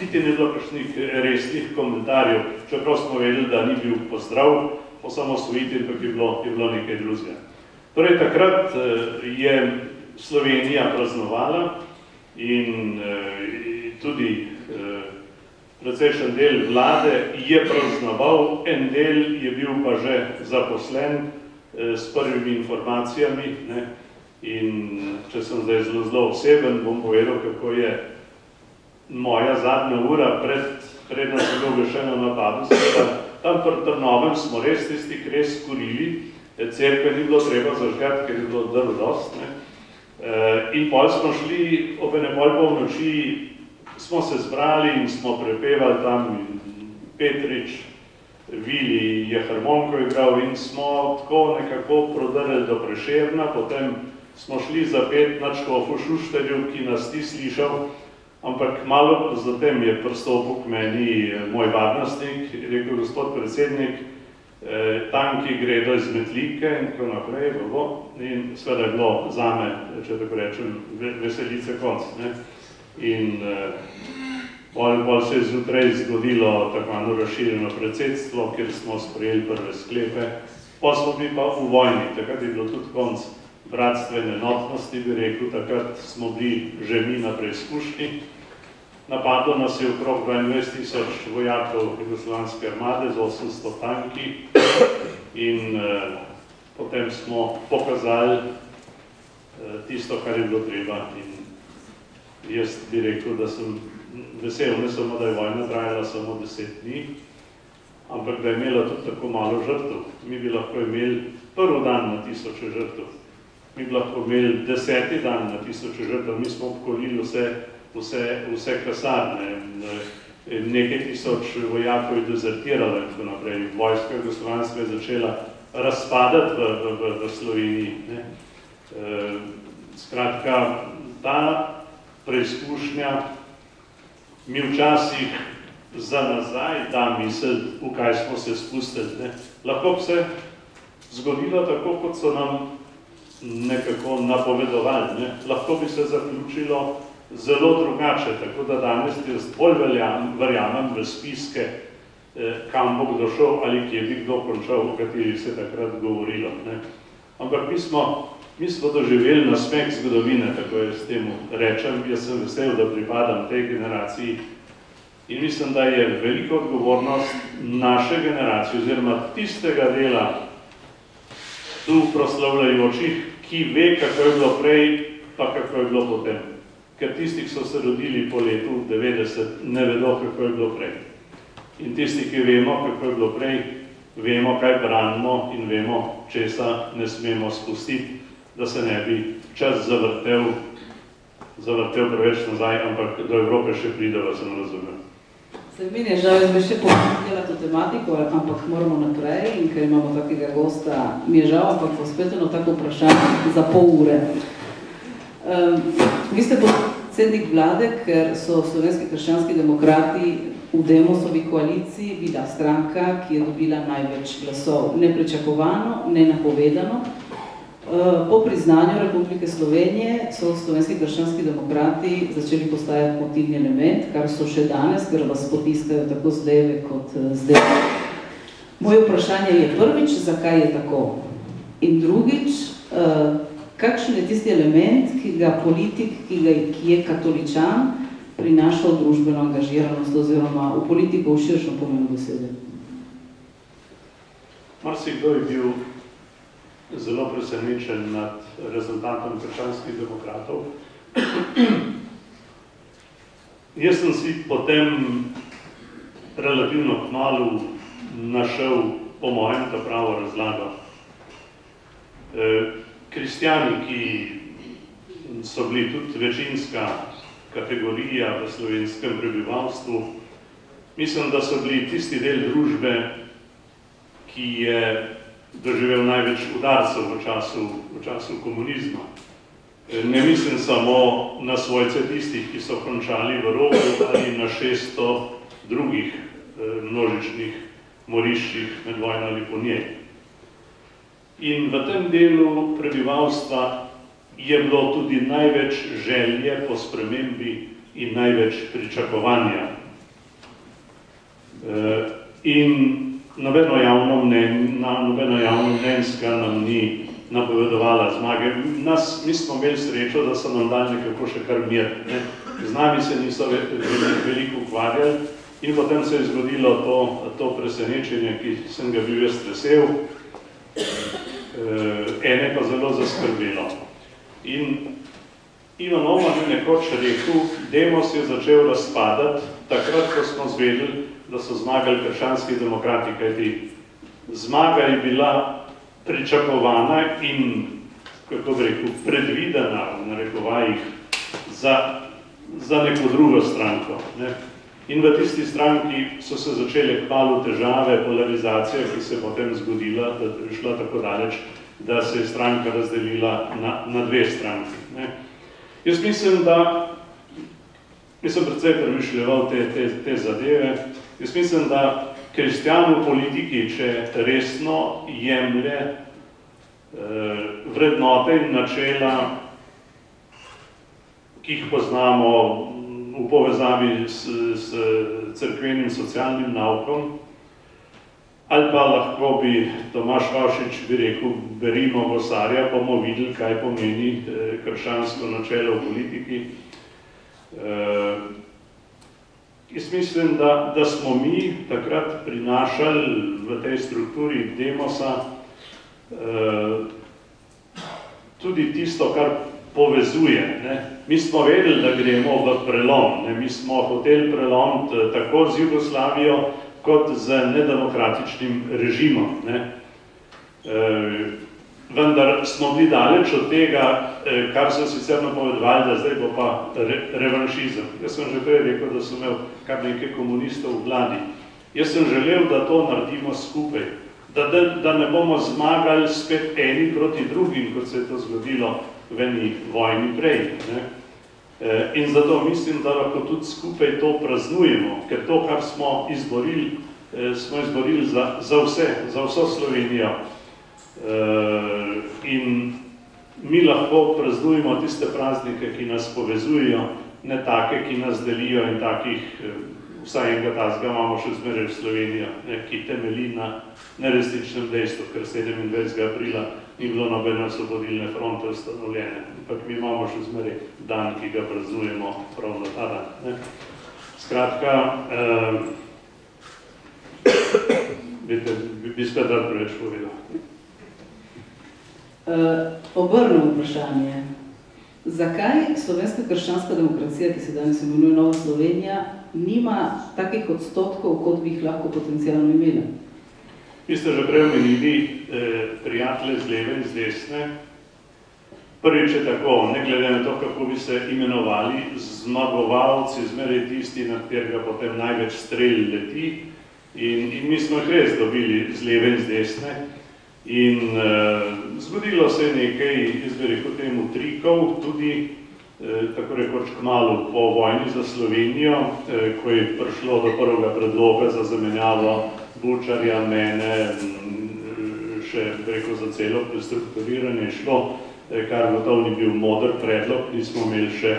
niti ne bilo kakšnih resnih komentarjev, čeprav smo vedeli, da ni bil pozdrav po samosvojitvi, ampak je bilo, je bilo nekaj drugega. Torej, takrat eh, je Slovenija praznovala in eh, tudi eh, precejšen del vlade je praznoval, en del je bil pa že zaposlen s prvimi informacijami. Ne? In če sem zdaj zelo, zelo oseben, bom povedal, kako je moja zadnja ura pred, predno se bilo vešeno napadu. Tam pri Trnovem smo res tisti kres skurili, cerkve ni bilo treba zažgati, ker je bilo drv dost. Ne? Eh, in pol smo šli ob ene pol pol noči smo se zbrali in smo prepevali tam Petrič, Vili je harmonko igral in smo tako nekako prodrli do Prešerna, potem smo šli za pet na Čkofu Šušterju, ki nas ti slišal, ampak malo zatem je pristopil k meni moj varnostnik, rekel gospod predsednik, eh, tanki gredo iz metlike in tako naprej, bo, in seveda je bilo zame, če tako rečem, veselice konc. Ne? In eh, pol, pol se je zjutraj zgodilo tako razširjeno predsedstvo, kjer smo sprejeli prve sklepe, pol smo bili pa v vojni, takrat je bilo tudi konc bratstvene enotnosti, bi rekel, takrat smo bili že mi na preizkušnji. Napadlo nas je okrog 22 tisoč vojakov Jugoslovanske armade z 800 tanki in eh, potem smo pokazali eh, tisto, kar je bilo treba. In jaz bi rekel, da sem vesel, ne samo, da je vojna trajala samo 10 dni, ampak da je imela tudi tako malo žrtev. Mi bi lahko imeli prvi dan na tisoče žrtev mi bi lahko imeli deseti dan na tisoče žrtev, mi smo obkolili vse, vse, vse kasarne, nekaj tisoč vojakov je dezertiralo in tako naprej. Vojska Jugoslovanska je začela razpadati v, v, v, v Sloveniji. Ne. E, skratka, ta preizkušnja mi včasih za nazaj da misel, v kaj smo se spustili. Ne. Lahko bi se zgodilo tako, kot so nam nekako napovedovali. Ne? Lahko bi se zaključilo zelo drugače, tako da danes jaz bolj verjamem v spiske, eh, kam bo kdo šel ali kje bi kdo končal, o kateri se takrat govorilo. Ne? Ampak mi smo, mi smo doživeli nasmeh zgodovine, tako jaz temu rečem. Jaz sem vesel, da pripadam tej generaciji in mislim, da je velika odgovornost naše generacije oziroma tistega dela tu proslavljajočih, ki ve, kako je bilo prej, pa kako je bilo potem. Ker tisti, ki so se rodili po letu 90, ne vedo, kako je bilo prej. In tisti, ki vemo, kako je bilo prej, vemo, kaj branimo in vemo, česa ne smemo spustiti, da se ne bi čas zavrtel, zavrtel preveč nazaj, ampak do Evrope še pride, da sem razumel. Se meni je žal, jaz bi še povedala to tematiko, ampak moramo naprej in ker imamo takega gosta, mi je žal, ampak bo spet eno tako vprašanje za pol ure. Um, vi ste predsednik vlade, ker so slovenski krščanski demokrati v Demosovi koaliciji bila stranka, ki je dobila največ glasov. Nepričakovano, nenapovedano, po priznanju Republike Slovenije so slovenski krščanski demokrati začeli postajati motivni element, kar so še danes, ker vas potiskajo tako z leve kot eh, z deve. Moje vprašanje je prvič, zakaj je tako? In drugič, eh, kakšen je tisti element, ki ga politik, ki, ga, ki je katoličan, prinaša v družbeno angažiranost oziroma v politiko v širšem pomenu besede? Marsikdo je bil zelo presenečen nad rezultatom krščanskih demokratov. Jaz sem si potem relativno kmalu našel, po mojem, ta pravo razlago. E, kristjani, ki so bili tudi večinska kategorija v slovenskem prebivalstvu, mislim, da so bili tisti del družbe, ki je doživel največ udarcev v času, v času komunizma. E, ne mislim samo na svojce tistih, ki so končali v rogu ali na šesto drugih e, množičnih moriščih med vojno ali po njej. In v tem delu prebivalstva je bilo tudi največ želje po spremembi in največ pričakovanja. E, in nobeno javno, mnen, na, nobeno javno mnenjska nam ni napovedovala zmage. Nas, mi smo imeli srečo, da so nam dali nekako še kar mir. Ne? Z nami se niso veliko ukvarjali in potem se je zgodilo to, to presenečenje, ki sem ga bil jaz vesel, e, ene pa zelo zaskrbelo. In Ivan Oman je nekoč rekel, demos je začel razpadati, takrat, ko smo zvedeli, da so zmagali krščanski demokrati, kajti zmaga je bila pričakovana in, kako bi rekel, predvidena v narekovajih za, za neko drugo stranko. Ne. In v tisti stranki so se začele kvalu težave, polarizacija, ki se je potem zgodila, da je prišla tako daleč, da se je stranka razdelila na, na dve stranki. Ne. Jaz mislim, da, jaz sem predvsej premišljeval te, te, te zadeve, Jaz mislim, da kristjan v politiki, če resno jemlje eh, vrednote in načela, ki jih poznamo v povezavi s, s crkvenim socialnim naukom, ali pa lahko bi Tomaš Vašič bi rekel, berimo Gosarja, bomo videli, kaj pomeni eh, krščansko načelo v politiki. Eh, jaz mislim, da, da smo mi takrat prinašali v tej strukturi demosa eh, tudi tisto, kar povezuje. Ne. Mi smo vedeli, da gremo v prelom. Ne. Mi smo hoteli prelomiti eh, tako z Jugoslavijo, kot z nedemokratičnim režimom. Ne. E, vendar smo bili daleč od tega, e, kar so sicer napovedovali, da zdaj bo pa re, revanšizem. Jaz sem že prej rekel, da sem imel kar nekaj komunistov v vladi. Jaz sem želel, da to naredimo skupaj. Da, da, da ne bomo zmagali spet eni proti drugim, kot se je to zgodilo v eni vojni prej. Ne? E, in zato mislim, da lahko tudi skupaj to praznujemo, ker to, kar smo izborili, e, smo izborili za, za vse, za vso Slovenijo. E, in mi lahko praznujemo tiste praznike, ki nas povezujejo, ne take, ki nas delijo in takih, vsaj enega tazga imamo še zmeraj v Slovenijo, ne, ki temeli na neresničnem dejstvu, ker 27. aprila ni bilo nobene osvobodilne fronte ustanovljene. Ampak mi imamo še zmeraj dan, ki ga praznujemo prav na ta dan. Ne? Skratka, eh, vidite, bi, spet rad preveč povedal. Uh, obrnem vprašanje. Zakaj slovenska krščanska demokracija, ki se danes imenuje Nova Slovenija, nima takih odstotkov, kot bi jih lahko potencialno imela? Vi ste že prej omenili eh, prijatelje z leve in z desne. Prvič je tako, ne glede na to, kako bi se imenovali, zmagovalci zmeraj tisti, na katerega potem največ strelj leti. In, in mi smo jih res dobili z leve in z desne. In eh, zgodilo se je nekaj, jaz bi rekel temu, trikov, tudi eh, tako rekoč kmalu po vojni za Slovenijo, eh, ko je prišlo do prvega predloga za zamenjavo Bučarja, mene, še preko za celo prestrukturiranje šlo, eh, kar gotovo ni bil modr predlog, nismo imeli še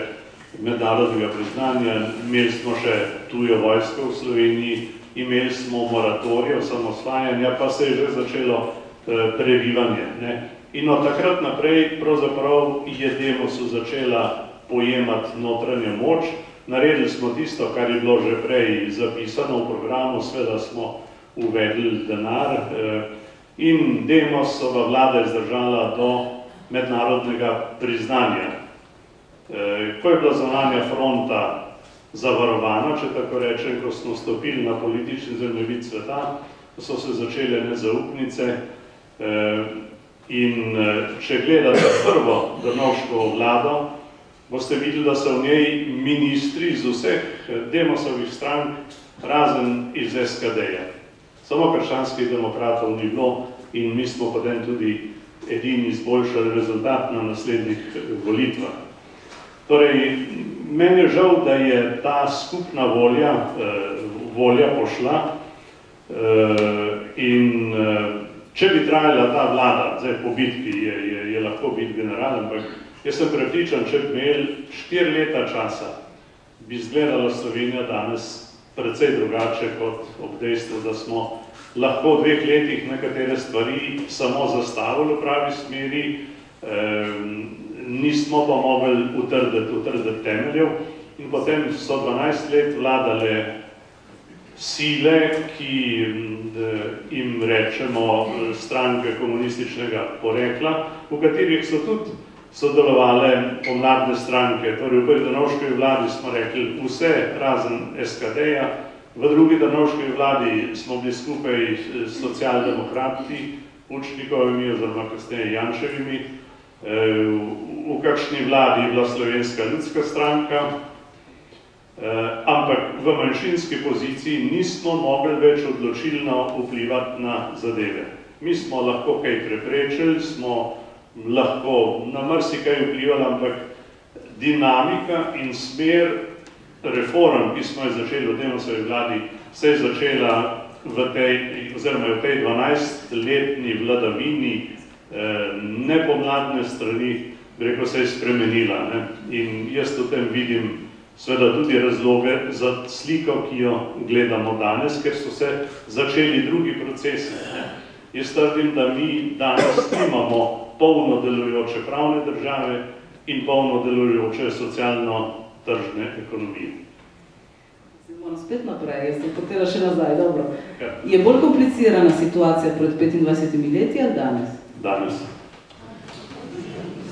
mednarodnega priznanja, imeli smo še tujo vojsko v Sloveniji, imeli smo moratorijo samosvajanja, pa se je že začelo eh, prerivanje. Ne? In od takrat naprej pravzaprav je Demosu začela pojemati notranje moč, naredili smo tisto, kar je bilo že prej zapisano v programu, sveda smo uvedli denar eh, in Demosova vlada je zdržala do mednarodnega priznanja. Eh, ko je bila zonanja fronta zavarovana, če tako rečem, ko smo stopili na politični zemljevid sveta, so se začele nezaupnice in če gledate prvo drnovško vlado, boste videli, da so v njej ministri z vseh demosovih strank razen iz SKD-ja. Samo krščanskih demokratov ni bilo in mi smo potem tudi edini izboljšali rezultat na naslednjih volitvah. Torej, meni je žal, da je ta skupna volja, eh, volja pošla eh, in eh, če bi trajala ta vlada, zdaj po bitki je, je, je lahko biti general, ampak jaz sem prepričan, če bi imeli štiri leta časa, bi izgledala Slovenija danes precej drugače kot ob dejstvu, da smo lahko v dveh letih nekatere stvari samo zastavili v pravi smeri, eh, nismo pa mogli utrditi, utrditi temeljev. In potem so 12 let vladale sile, ki jim rečemo stranke komunističnega porekla, v katerih so tudi sodelovale pomladne stranke. Torej, v prvi Danovškovi vladi smo rekli vse razen SKD-ja, v drugi Danovškovi vladi smo bili skupaj s socialdemokrati, učnikovimi oziroma kasneje Janševimi, v kakšni vladi je bila slovenska ljudska stranka, ampak v manjšinski poziciji nismo mogli več odločilno vplivati na zadeve. Mi smo lahko kaj preprečili, smo lahko na marsikaj vplivali, ampak dinamika in smer reform, ki smo jo začeli v Demosovi vladi, se je začela v tej, oziroma v tej 12-letni vladavini eh, nepomladne strani, rekel se je spremenila. Ne? In jaz v tem vidim seveda tudi razloge za sliko, ki jo gledamo danes, ker so se začeli drugi procesi. Jaz trdim, da mi danes imamo polno delujoče pravne države in polno delujoče socialno-tržne ekonomije. Moram spet naprej, jaz sem hotela še nazaj, dobro. Ja. Je bolj komplicirana situacija pred 25 leti ali danes? Danes.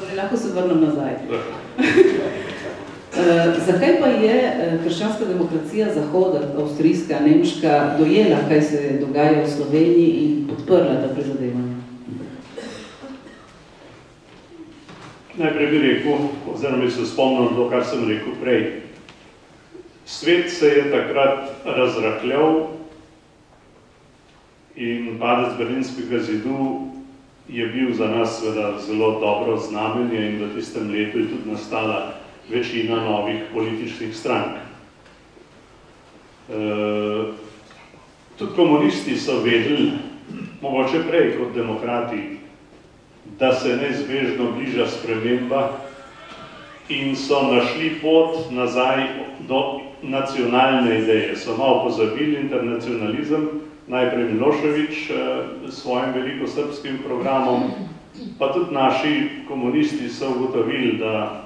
Torej, lahko se vrnem nazaj. Uh, zakaj pa je uh, krščanska demokracija Zahoda, avstrijska, nemška, dojela, kaj se dogaja v Sloveniji in podprla ta prizadevanja? Najprej bi rekel, oziroma se spomnil to, kar sem rekel prej. Svet se je takrat razrahljal in padec Berlinskega zidu je bil za nas seveda zelo dobro znamenje in v tistem letu je tudi nastala večina novih političnih strank. E, tudi komunisti so vedeli, mogoče prej kot demokrati, da se neizbežno bliža sprememba in so našli pot nazaj do nacionalne ideje. So malo pozabili internacionalizem, najprej Milošević eh, s svojim veliko srpskim programom, pa tudi naši komunisti so ugotovili, da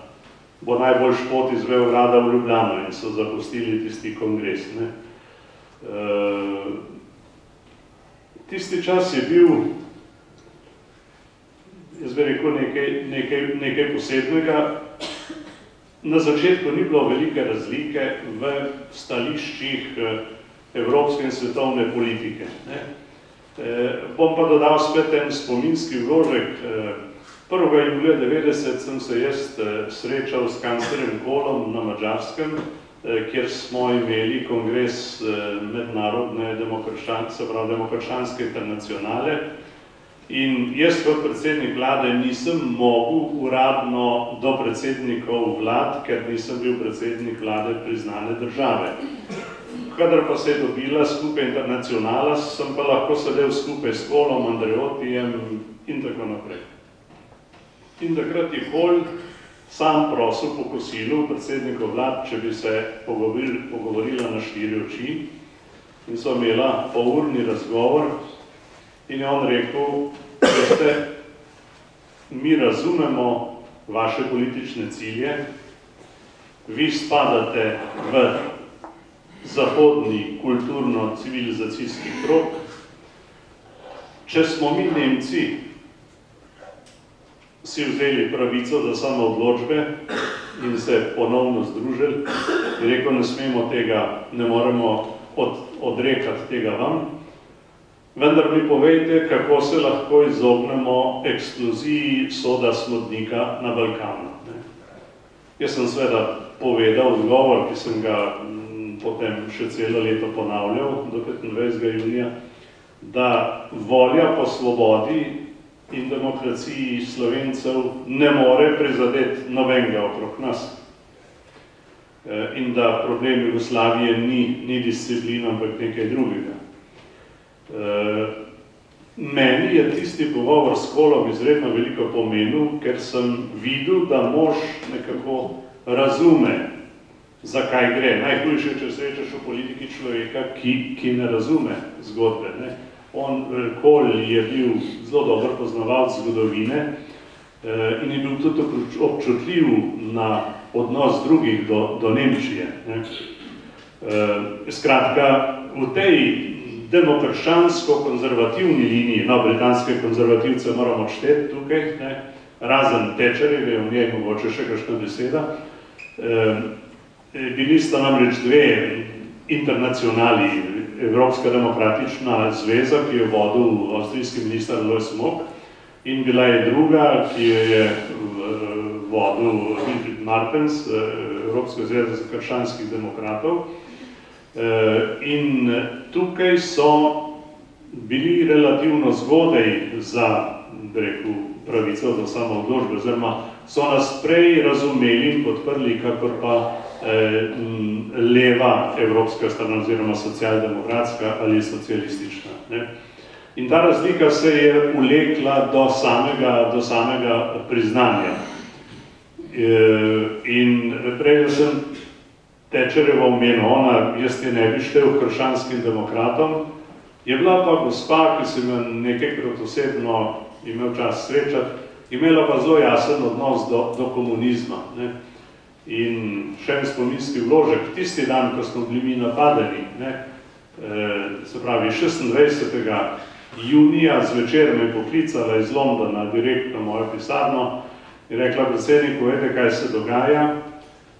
bo najbolj špot iz Beograda v Ljubljano in so zapustili tisti kongres. Ne. E, tisti čas je bil, jaz bi rekel, nekaj, nekaj, nekaj posebnega, Na začetku ni bilo velike razlike v stališčih eh, evropske in svetovne politike. Ne. E, bom pa dodal spet en spominski vložek. 1. julija 90 sem se jaz srečal s kanclerjem Kolom na Mađarskem, kjer smo imeli kongres mednarodne demokrašanske internacionale, In jaz kot predsednik vlade nisem mogel uradno do predsednikov vlad, ker nisem bil predsednik vlade priznane države. Kadar pa se je dobila skupaj internacionala, sem pa lahko sedel skupaj s Kolom, Andreotijem in tako naprej. In takrat je Kol sam prosil po kosilu predsednikov vlad, če bi se pogovorila, pogovorila na štiri oči. In so imela polurni razgovor, In je on rekel, veste, mi razumemo vaše politične cilje, vi spadate v zahodni kulturno-civilizacijski krok. Če smo mi Nemci si vzeli pravico za samo odločbe in se ponovno združili, je rekel, ne smemo tega, ne moremo od, odrekati tega vam, Vendar mi povejte, kako se lahko izognemo eksploziji soda smodnika na Balkanu. Jaz sem seveda povedal odgovor, ki sem ga m, mm, potem še celo leto ponavljal do 25. junija, da volja po svobodi in demokraciji slovencev ne more prizadeti nobenega okrog nas. E, in da problem Jugoslavije ni, ni disciplina, ampak nekaj drugega. Eh, meni je tisti pogovor s Kolom izredno veliko pomenil, ker sem videl, da mož nekako razume, zakaj gre. Najhujše, če srečaš v politiki človeka, ki, ki ne razume zgodbe. Ne? On, eh, Kol je bil zelo dober poznavalc zgodovine eh, in je bil tudi občutljiv na odnos drugih do, do Nemčije. Ne? Skratka, v tej demokrščansko-konzervativni liniji, no, britanske konzervativce moramo šteti tukaj, ne, razen tečerjev, je v njej mogoče še kakšna beseda. E, bili sta namreč dve internacionali, Evropska demokratična zveza, ki je vodil avstrijski minister Lois Mock, in bila je druga, ki jo je vodil Wilfried Martens, Evropska zveza za kršanskih demokratov, Eh, in tukaj so bili relativno zgodaj za rekel, pravico do samo odložbe, oziroma so nas prej razumeli in podprli, kakor pa eh, leva evropska stran oziroma socialdemokratska ali socialistična. Ne. In ta razlika se je ulekla do samega, do samega priznanja. E, in prej sem Tečerjevo omenil, ona, jaz je ne bi štel kršanskim demokratom, je bila pa gospa, ki sem jo nekajkrat osebno imel čas srečati, imela pa zelo jasen odnos do, do komunizma. Ne. In še en spominski vložek, tisti dan, ko smo bili mi napadeni, ne, e, se pravi 26. junija zvečer me je poklicala iz Londona direktno mojo pisarno in rekla predsedniku, vede, kaj se dogaja,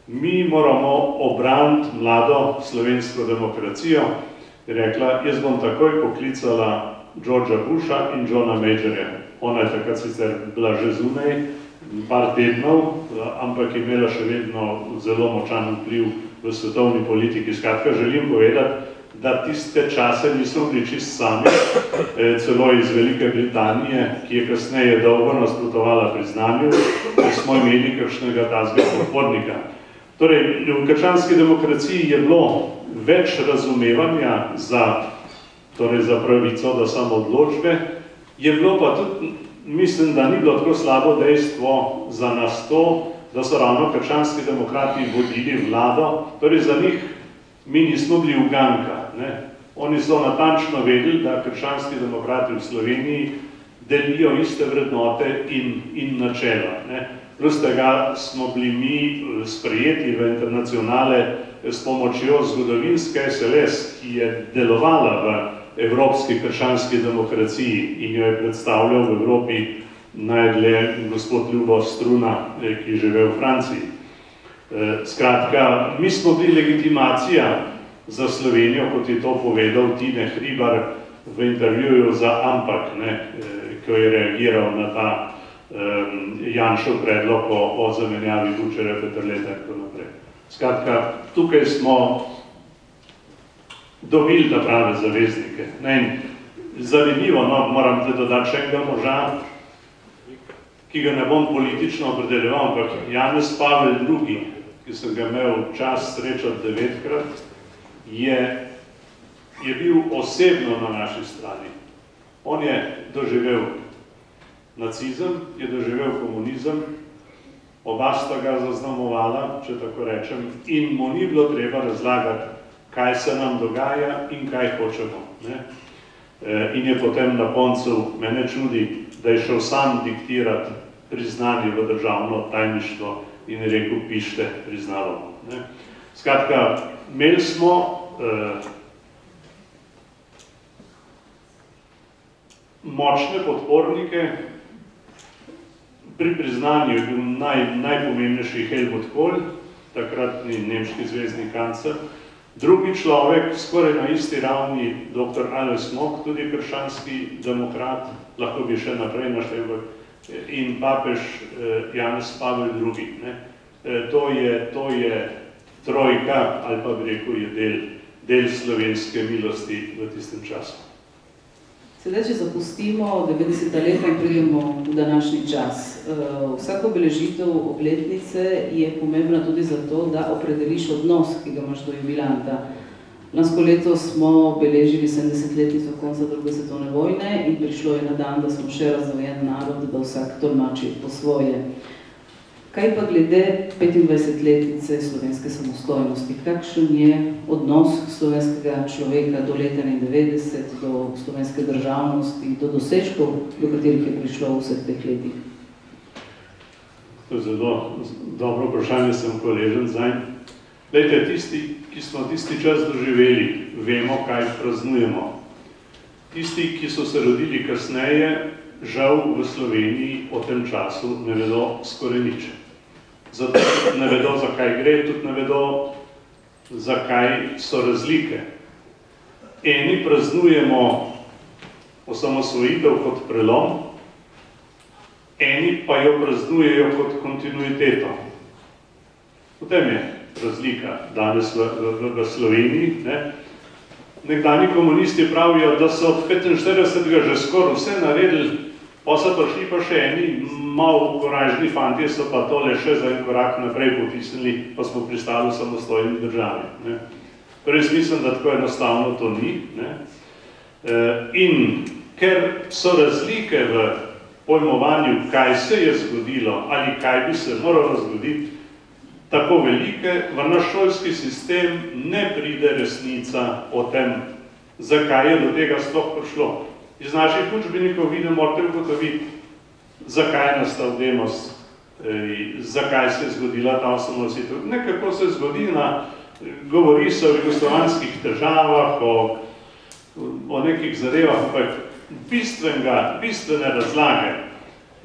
mi moramo obraniti mlado slovensko demokracijo, je rekla, jaz bom takoj poklicala Georgea Busha in Johna Majorja. Ona je takrat sicer bila že zunaj, par tednov, ampak je imela še vedno zelo močan vpliv v svetovni politiki. Skratka, želim povedati, da tiste čase nismo bili čist sami, eh, celo iz Velike Britanije, ki je kasneje dolgo nasprotovala priznanju, da smo imeli kakšnega tazga podpornika. Torej, v krščanski demokraciji je bilo več razumevanja za, torej za pravico do samoodločbe, je bilo pa tudi, mislim, da ni bilo tako slabo dejstvo za nas to, da so ravno krščanski demokrati vodili vlado, torej za njih mi nismo bili uganka. Ne? Oni so natančno vedeli, da krščanski demokrati v Sloveniji delijo iste vrednote in, in načela. Ne? Plus tega smo bili mi eh, sprejeti v internacionale s pomočjo zgodovinske SLS, ki je delovala v evropski krščanski demokraciji in jo je predstavljal v Evropi najdlje gospod Ljubo Struna, eh, ki žive v Franciji. Eh, skratka, mi smo bili legitimacija za Slovenijo, kot je to povedal Tine Hribar v intervjuju za Ampak, ne, eh, ko je reagiral na ta um, Janšov predlog o, o zamenjavi Bučere, Petrleta in tako naprej. Skratka, tukaj smo dobili ta prave zaveznike. Ne, in zanimivo, no, moram te dodati še enega moža, ki ga ne bom politično opredeljeval, ampak Janez Pavel II, ki sem ga imel čas srečati devetkrat, je, je bil osebno na naši strani. On je doživel nacizem, je doživel komunizem, oba sta ga zaznamovala, če tako rečem, in mu ni bilo treba razlagati, kaj se nam dogaja in kaj hočemo. Ne? E, in je potem na koncu, mene čudi, da je šel sam diktirati priznanje v državno tajništvo in je rekel, pište, priznalo. Ne? Skratka, imeli smo eh, močne podpornike, pri priznanju je bil naj, najpomembnejši Helmut Kohl, takratni nemški zvezdni kancer, drugi človek, skoraj na isti ravni, dr. Alois Mok, tudi kršanski demokrat, lahko bi še naprej naštel, in papež eh, Janez Pavel II. Ne. Eh, to, je, to je trojka, ali pa bi rekel, je del, del slovenske milosti v tistem času. Sedaj, če zapustimo 90. leta in pridemo v današnji čas. Eh, vsako obeležitev obletnice je pomembna tudi zato, da opredeliš odnos, ki ga imaš do jubilanta. Lansko leto smo obeležili 70-letnico konca druge svetovne vojne in prišlo je na dan, da smo še razvojen narod, da vsak tolmači po svoje. Kaj pa glede 25-letnice slovenske samostojnosti? Kakšen je odnos slovenskega človeka do leta 90, do slovenske državnosti, do dosežkov, do katerih je prišlo v vseh teh letih? To je zelo dobro vprašanje, sem hvaležen zanj. Lejte, tisti, ki smo tisti čas doživeli, vemo, kaj praznujemo. Tisti, ki so se rodili kasneje, žal v Sloveniji o tem času ne vedo skoraj nič zato ne vedo, zakaj gre, tudi ne vedo, zakaj so razlike. Eni praznujemo osamosvojitev kot prelom, eni pa jo praznujejo kot kontinuiteto. Potem je razlika danes v, v, v Sloveniji. Ne? Nekdani komunisti pravijo, da so 45. že skoraj vse naredili, Pa so prišli pa še eni malo koražni fanti, so pa tole še za en korak naprej potisnili, pa smo pristali v samostojni državi. Ne. Torej, mislim, da tako enostavno to ni. Ne. E, in ker so razlike v pojmovanju, kaj se je zgodilo ali kaj bi se moralo zgoditi, tako velike, v naš šolski sistem ne pride resnica o tem, zakaj je do tega sploh prišlo. Iz naših učbenikov vi ne morate ugotoviti, zakaj je nastal demos, eh, zakaj se je zgodila ta osamositev. Nekako se zgodi na, govori se o jugoslovanskih težavah, o, o nekih zadevah, ampak bistvenega, bistvene razlage,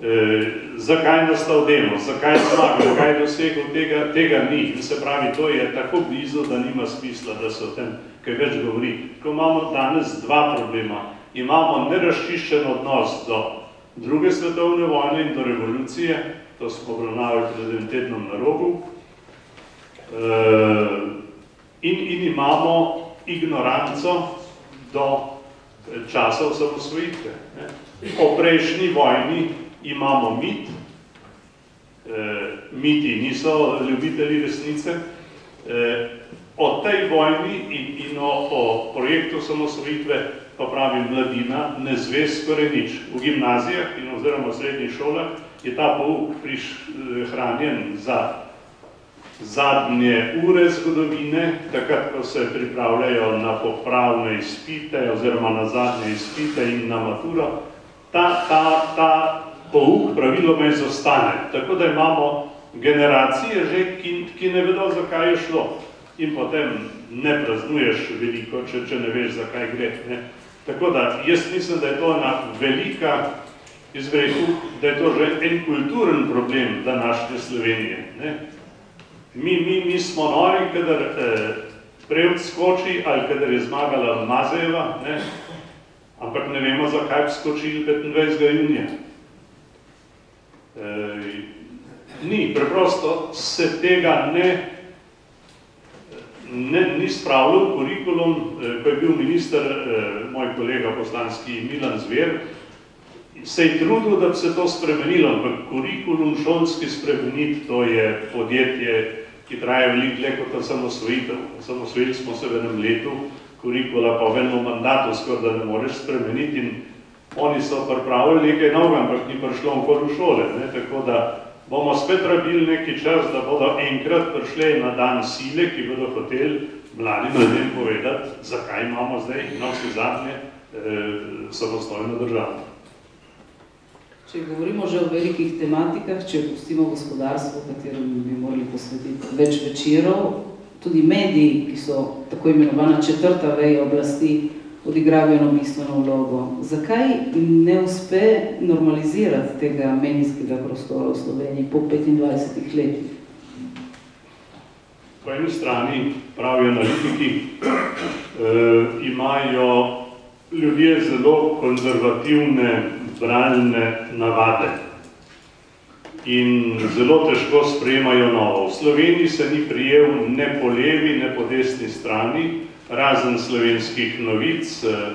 eh, zakaj je nastal demos, zakaj je zmagal, zakaj je dosegel, tega, tega ni. In se pravi, to je tako blizu, da nima smisla, da se o tem kaj več govori. Ko imamo danes dva problema, imamo neraščiščen odnos do druge svetovne vojne in do revolucije, to smo obravnavali pred enim tednom na rogu, eh, in, in imamo ignoranco do časa osamosvojitve. O prejšnji vojni imamo mit, eh, miti niso ljubitelji resnice, eh, o tej vojni in, in o, o projektu samosvojitve pa pravi mladina, ne zve skoraj nič. V gimnazijah in oziroma v srednjih šolah je ta pouk hranjen za zadnje ure zgodovine, takrat, ko se pripravljajo na popravne izpite oziroma na zadnje izpite in na maturo, ta, ta, ta pouk praviloma izostane. Tako da imamo generacije že, ki, ki ne vedo, zakaj je šlo. In potem ne praznuješ veliko, če, če ne veš, zakaj gre. Ne? Tako da, jaz mislim, da je to ena velika izbreku, da je to že en kulturen problem današnje Slovenije. Ne? Mi, mi, mi smo nori, kadar eh, prevd skoči ali kadar je zmagala Mazejeva, ne? ampak ne vemo, zakaj bi skočili 25. junija. Eh, ni, preprosto se tega ne ne, ni spravljal kurikulum, eh, ko je bil minister, eh, moj kolega poslanski Milan Zver, se je trudil, da bi se to spremenilo, ampak kurikulum šolski spremeniti, to je podjetje, ki traje veliko dlje kot samosvojitev. Samosvojili smo se v enem letu, kurikula pa v enem mandatu skor, da ne moreš spremeniti in oni so pripravili nekaj novega, ampak ni prišlo okoli v šole, ne? tako da bomo spet rabili neki čas, da bodo enkrat prišli na dan sile, ki bodo hoteli mladim ljudem povedati, zakaj imamo zdaj na vse zadnje eh, samostojno državo. Če govorimo že o velikih tematikah, če pustimo gospodarstvo, katerim bi morali posvetiti več večerov, tudi mediji, ki so tako imenovana četrta veja oblasti, odigravajo eno bistveno vlogo. Zakaj ne uspe normalizirati tega medijskega prostora v Sloveniji po 25 letih? Po eni strani pravijo analitiki, eh, imajo ljudje zelo konzervativne bralne navade in zelo težko sprejemajo novo. V Sloveniji se ni prijel ne po levi, ne po desni strani, razen slovenskih novic, eh,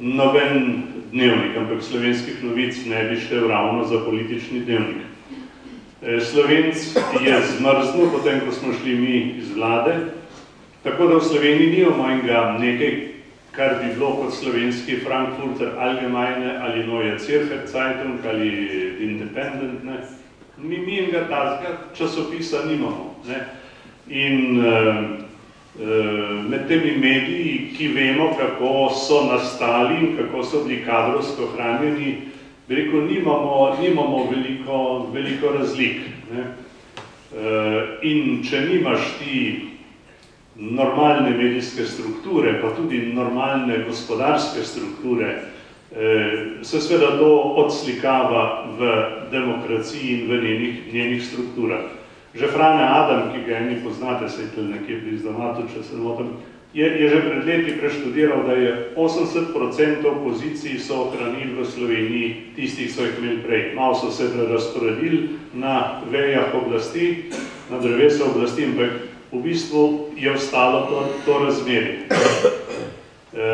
noben dnevnik, ampak slovenskih novic ne bi štev ravno za politični dnevnik. Eh, Slovenc je zmrznil, potem ko smo šli mi iz vlade, tako da v Sloveniji nimamo enega nekaj, kar bi bilo kot slovenski Frankfurter Allgemeine ali Neue Zürcher Zeitung ali Independent. Ne. Mi, mi enega tazga časopisa nimamo. Ne. In uh, med temi mediji, ki vemo, kako so nastali in kako so bili kadrovsko hranjeni, veliko nimamo, nimamo veliko, veliko razlik. Ne? Eh, in če nimaš ti normalne medijske strukture, pa tudi normalne gospodarske strukture, eh, se sveda to odslikava v demokraciji in v njenih, njenih strukturah. Že Frane Adam, ki ga eni poznate, se je tudi nekje bliz domatu, če se motim, je, je že pred leti preštudiral, da je 80% pozicij so ohranili v Sloveniji, tistih so jih imeli prej. Malo so se razporedili na vejah oblasti, na drevesa oblasti, ampak v bistvu je ostalo to, to razmerje. E,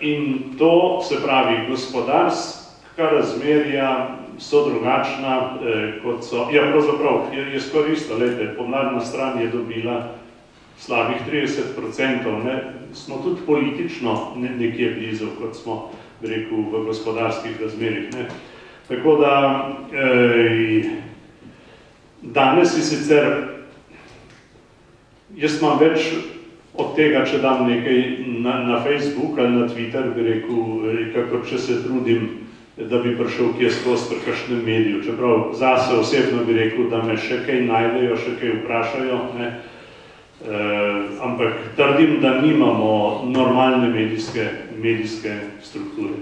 in to se pravi gospodarsk, Slovensko-ameriška razmerja so drugačna, eh, kot so, ja, pravzaprav, je, je skoraj isto, lejte, pomladna stran je dobila slabih 30%, ne, smo tudi politično ne, nekje blizu, kot smo, rekel, v gospodarskih razmerih, ne. Tako da, eh, danes je sicer, jaz imam več od tega, če dam nekaj na, na Facebook ali na Twitter, bi rekel, eh, kako če se trudim, da bi prišel kje skozi pri kakšnem mediju. Čeprav zase osebno bi rekel, da me še kaj najdejo, še kaj vprašajo, ne. E, ampak trdim, da nimamo normalne medijske, medijske strukture.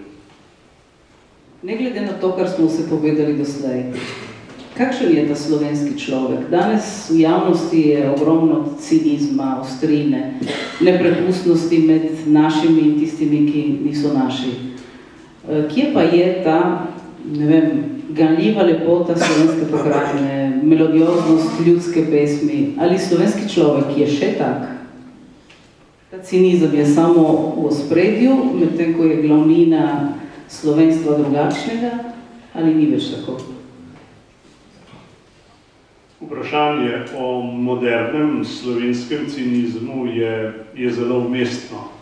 Ne glede na to, kar smo se povedali doslej, kakšen je ta slovenski človek? Danes v javnosti je ogromno cinizma, ostrine, neprepustnosti med našimi in tistimi, ki niso naši. Eh, kje pa je ta, ne vem, ganljiva lepota slovenske pokrajine, melodioznost ljudske pesmi? Ali slovenski človek je še tak? Ta cinizem je samo v ospredju, medtem ko je glavnina slovenstva drugačnega, ali ni več tako? Vprašanje o modernem slovenskem cinizmu je, je zelo umestno.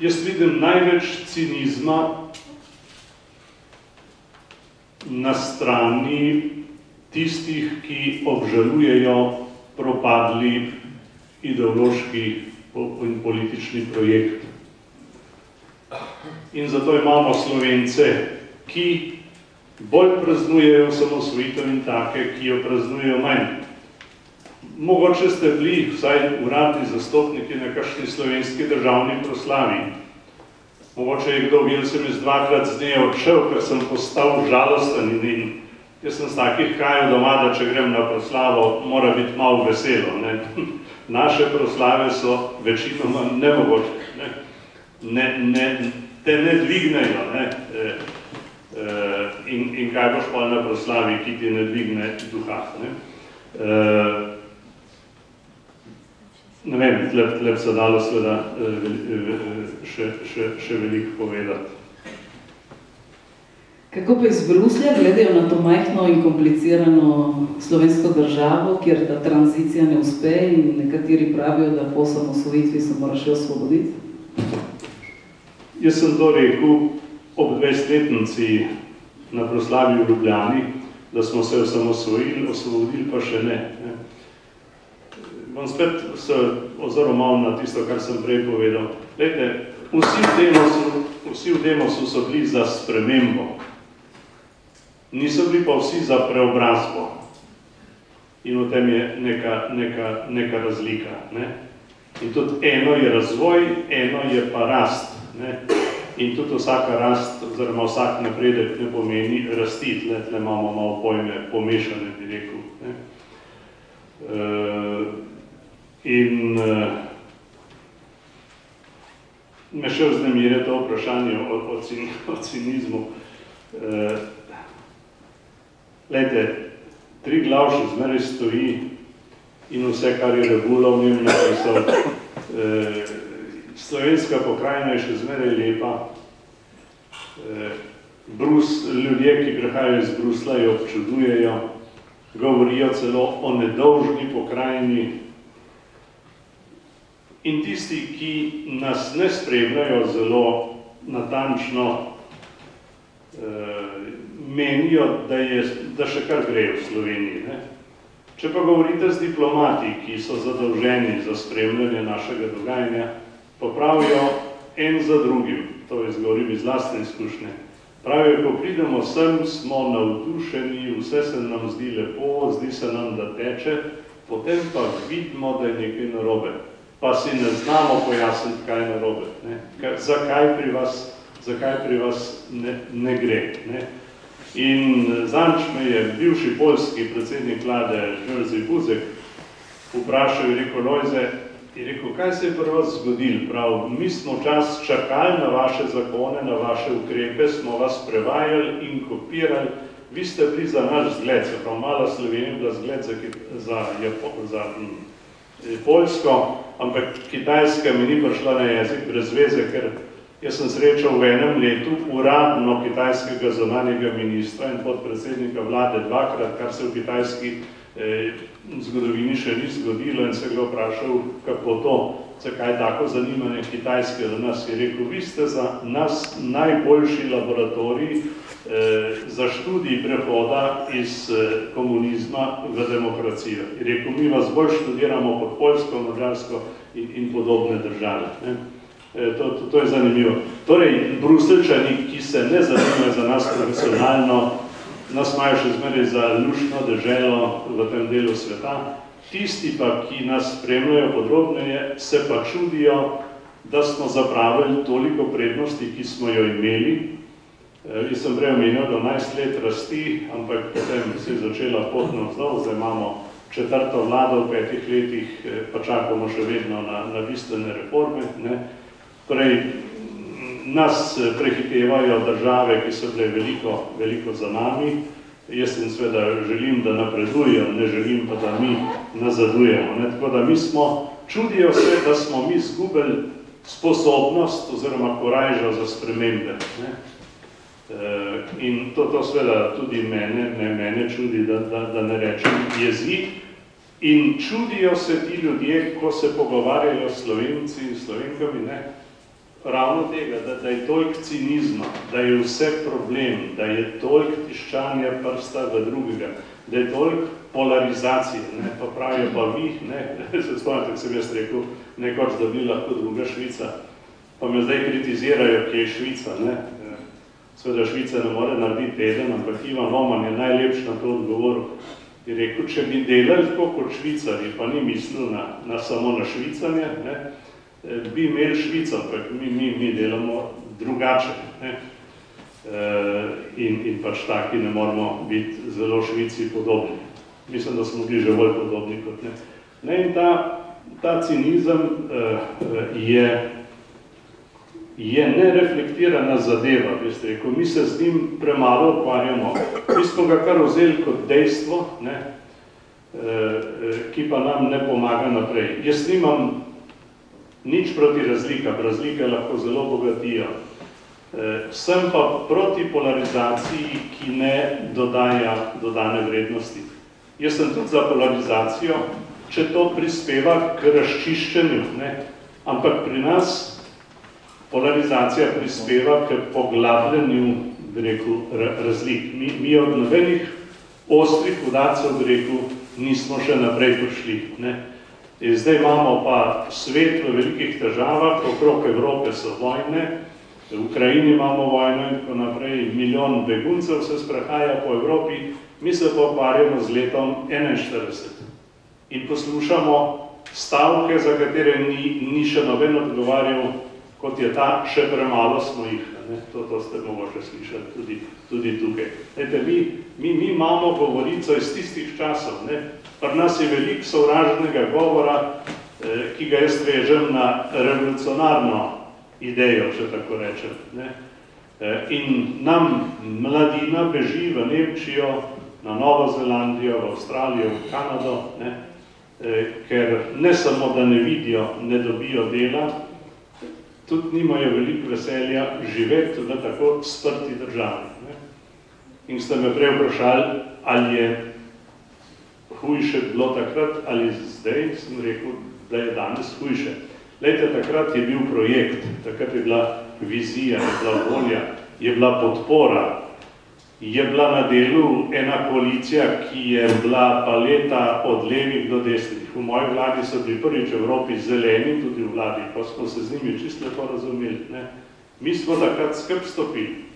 Jaz vidim največ cinizma na strani tistih, ki obžalujejo propadli ideološki in politični projekt. In zato imamo Slovence, ki bolj praznujejo samosvojitev in take, ki jo praznujejo manj. Mogoče ste bili vsaj uradni zastopniki na kakšni slovenski državni proslavi. Mogoče je kdo bil, sem iz dvakrat z nje odšel, ker sem postal žalosten in, in jaz sem z takih krajev doma, da če grem na proslavo, mora biti malo veselo. Ne? Naše proslave so večinoma nemogoče. Ne? Ne, ne, te ne dvignejo. Ne? E, e, in, in kaj boš pa na proslavi, ki ti ne dvigne duha. Ne? E, ne vem, tle bi se dalo seveda eh, eh, še, še, še veliko povedati. Kako pa iz Bruslja gledajo na to majhno in komplicirano slovensko državo, kjer ta tranzicija ne uspe in nekateri pravijo, da po samosvojitvi se mora še osvoboditi? Jaz sem to rekel ob 20-letnici na proslavi v Ljubljani, da smo se osamosvojili, osvobodili pa še ne. ne bom spet se ozoril malo na tisto, kar sem prej povedal. Lejte, vsi v demosu, vsi v demosu so bili za spremembo. Niso bili pa vsi za preobrazbo. In v tem je neka, neka, neka razlika. Ne? In tudi eno je razvoj, eno je pa rast. Ne? In tudi vsaka rast, oziroma vsak napredek ne pomeni rasti. Tle, tle imamo malo pojme pomešane, bi rekel. Ne? Uh, In uh, me še vznemire to vprašanje o, o, cin, o cinizmu. Uh, Lejte, tri glav še zmeraj stoji in vse, kar je regulo v njem napisal. Uh, slovenska pokrajina je še zmeraj lepa. Uh, Brus, ljudje, ki prihajajo iz Brusla, jo občudujejo, govorijo celo o nedolžni pokrajini, In tisti, ki nas ne spremljajo zelo natančno, eh, menijo, da, je, da še kar gre v Sloveniji. Ne? Če pa govorite z diplomati, ki so zadolženi za spremljanje našega dogajanja, pa pravijo en za drugim, to je zgovorim iz lastne izkušnje, pravijo, ko pridemo sem, smo navdušeni, vse se nam zdi lepo, zdi se nam, da teče, potem pa vidimo, da je nekaj narobe pa si ne znamo pojasniti, kaj je narobe. Ne? Zakaj pri vas, zakaj pri vas ne, ne gre. Ne? In zanč me je bivši poljski predsednik vlade Želzi Buzek vprašal in rekel, Lojze, in rekel, kaj se je pri vas zgodil? Prav, mi smo čas čakali na vaše zakone, na vaše ukrepe, smo vas prevajali in kopirali, vi ste bili za naš zgled, se prav mala Slovenija bila zgled za, za, za, za Poljsko, ampak Kitajska mi ni prišla na jezik brez veze, ker Jaz sem srečal v enem letu uradno kitajskega zonanjega ministra in podpredsednika vlade dvakrat, kar se v kitajski eh, zgodovini še ni zgodilo in se ga vprašal, kako to, zakaj tako zanimanje kitajske za nas. Je rekel, vi ste za nas najboljši laboratorij za študij prehoda iz eh, komunizma v demokracijo. Je rekel, mi vas bolj študiramo pod Poljsko, Mađarsko in, in podobne države. Ne? E, to, to, to je zanimivo. Torej, bruselčani, ki se ne zanimajo za nas profesionalno, nas imajo še zmeraj za lušno deželo v tem delu sveta, tisti pa, ki nas spremljajo podrobneje, se pa čudijo, da smo zapravili toliko prednosti, ki smo jo imeli. E, jaz sem prej omenil 12 let rasti, ampak potem se je začela potno vzdol, zdaj imamo četrto vlado v petih letih, e, pa čakamo še vedno na, na bistvene reforme. Ne. Torej, nas eh, prehitevajo države, ki so bile veliko, veliko za nami. Jaz sem seveda želim, da napredujejo, ne želim pa, da mi nazadujemo. Ne? Tako da mi smo, čudijo se, da smo mi zgubili sposobnost oziroma korajžo za spremembe. Ne? E, in to, to seveda tudi mene, ne, mene čudi, da, da, da ne rečem jezik. In čudijo se ti ljudje, ko se pogovarjajo s slovenci in slovenkami, ne? ravno tega, da, da je toliko cinizma, da je vse problem, da je toliko tiščanja prsta v drugega, da je toliko polarizacije, ne, pa pravijo pa vi, ne, se spomnite, ko sem jaz rekel, nekoč, da bi lahko druga Švica, pa me zdaj kritizirajo, kje je Švica, ne. Sveda Švica ne more narediti teden, ampak Ivan Roman je najlepši na to odgovoril. Je rekel, če bi delali tako kot Švicari, pa ni mislil na, na samo na švicanje, ne, Eh, bi imeli Švico, ampak mi, mi, mi delamo drugače. Ne? E, in, in pač taki ne moramo biti zelo Švici podobni. Mislim, da smo bili že bolj podobni kot ne. ne in ta, ta cinizem e, je, je nereflektirana zadeva, veste, ko mi se z njim premalo ukvarjamo, mi smo ga kar vzeli kot dejstvo, ne, e, ki pa nam ne pomaga naprej. Jaz nimam nič proti razlikam, razlike lahko zelo bogatijo. E, sem pa proti polarizaciji, ki ne dodaja dodane vrednosti. Jaz sem tudi za polarizacijo, če to prispeva k razčiščenju, ne? ampak pri nas polarizacija prispeva k poglabljanju rekel, razlik. Mi, mi od nobenih ostrih udarcev rekel, nismo še naprej prišli. Ne? In zdaj imamo pa svet v velikih težavah, okrog Evrope so vojne, v Ukrajini imamo vojno in tako naprej, milijon beguncev se sprehaja po Evropi, mi se pa ukvarjamo z letom 41 in poslušamo stavke, za katere ni, ni še noben odgovarjal, kot je ta, še premalo smo jih. Ne? To, to ste mogoče slišali tudi, tudi tukaj. Ete, mi, mi, mi imamo govorico iz tistih časov, ne? Pri nas je veliko sovražnega govora, eh, ki ga jaz režem na revolucionarno idejo, če tako rečem. Ne? Eh, in nam mladina beži v Nemčijo, na Novo Zelandijo, v Avstralijo, v Kanado, ne? Eh, ker ne samo, da ne vidijo, ne dobijo dela, tudi nimajo veliko veselja živeti v tako sprti državi. Ne? In ste me prej vprašali, ali je hujše bilo takrat ali zdaj, sem rekel, da je danes hujše. Lejte, takrat je bil projekt, takrat je bila vizija, je bila volja, je bila podpora, je bila na delu ena koalicija, ki je bila paleta od levih do desnih. V moji vladi so bili prvič v Evropi zeleni, tudi v vladi, pa smo se z njimi čisto lepo razumeli. Ne? Mi smo takrat skrb stopili.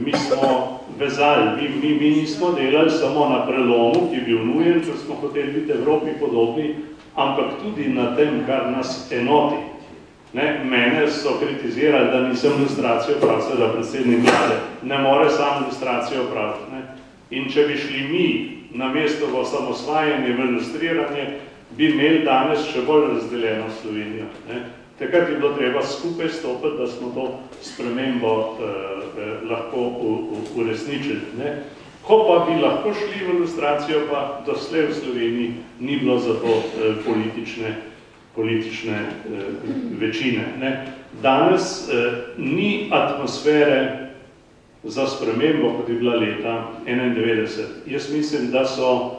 Mi smo vezali, mi, mi, mi nismo delali samo na prelomu, ki je bil nujen, ker smo hoteli biti Evropi podobni, ampak tudi na tem, kar nas enoti. Ne, mene so kritizirali, da nisem ilustracijo pravil, da predsednik vlade ne more sam ilustracijo praviti. Ne. In če bi šli mi na mesto v osamosvajanje, v ilustriranje, bi imeli danes še bolj razdeljeno Slovenijo. Ne. Takrat je bilo treba skupaj stopiti, da smo to spremembo eh, eh, lahko uresničili. Ne. Ko pa bi lahko šli v ilustracijo, pa doslej v Sloveniji ni bilo za to eh, politične politične eh, večine. Ne. Danes eh, ni atmosfere za spremembo, kot je bila leta 1991. Jaz mislim, da so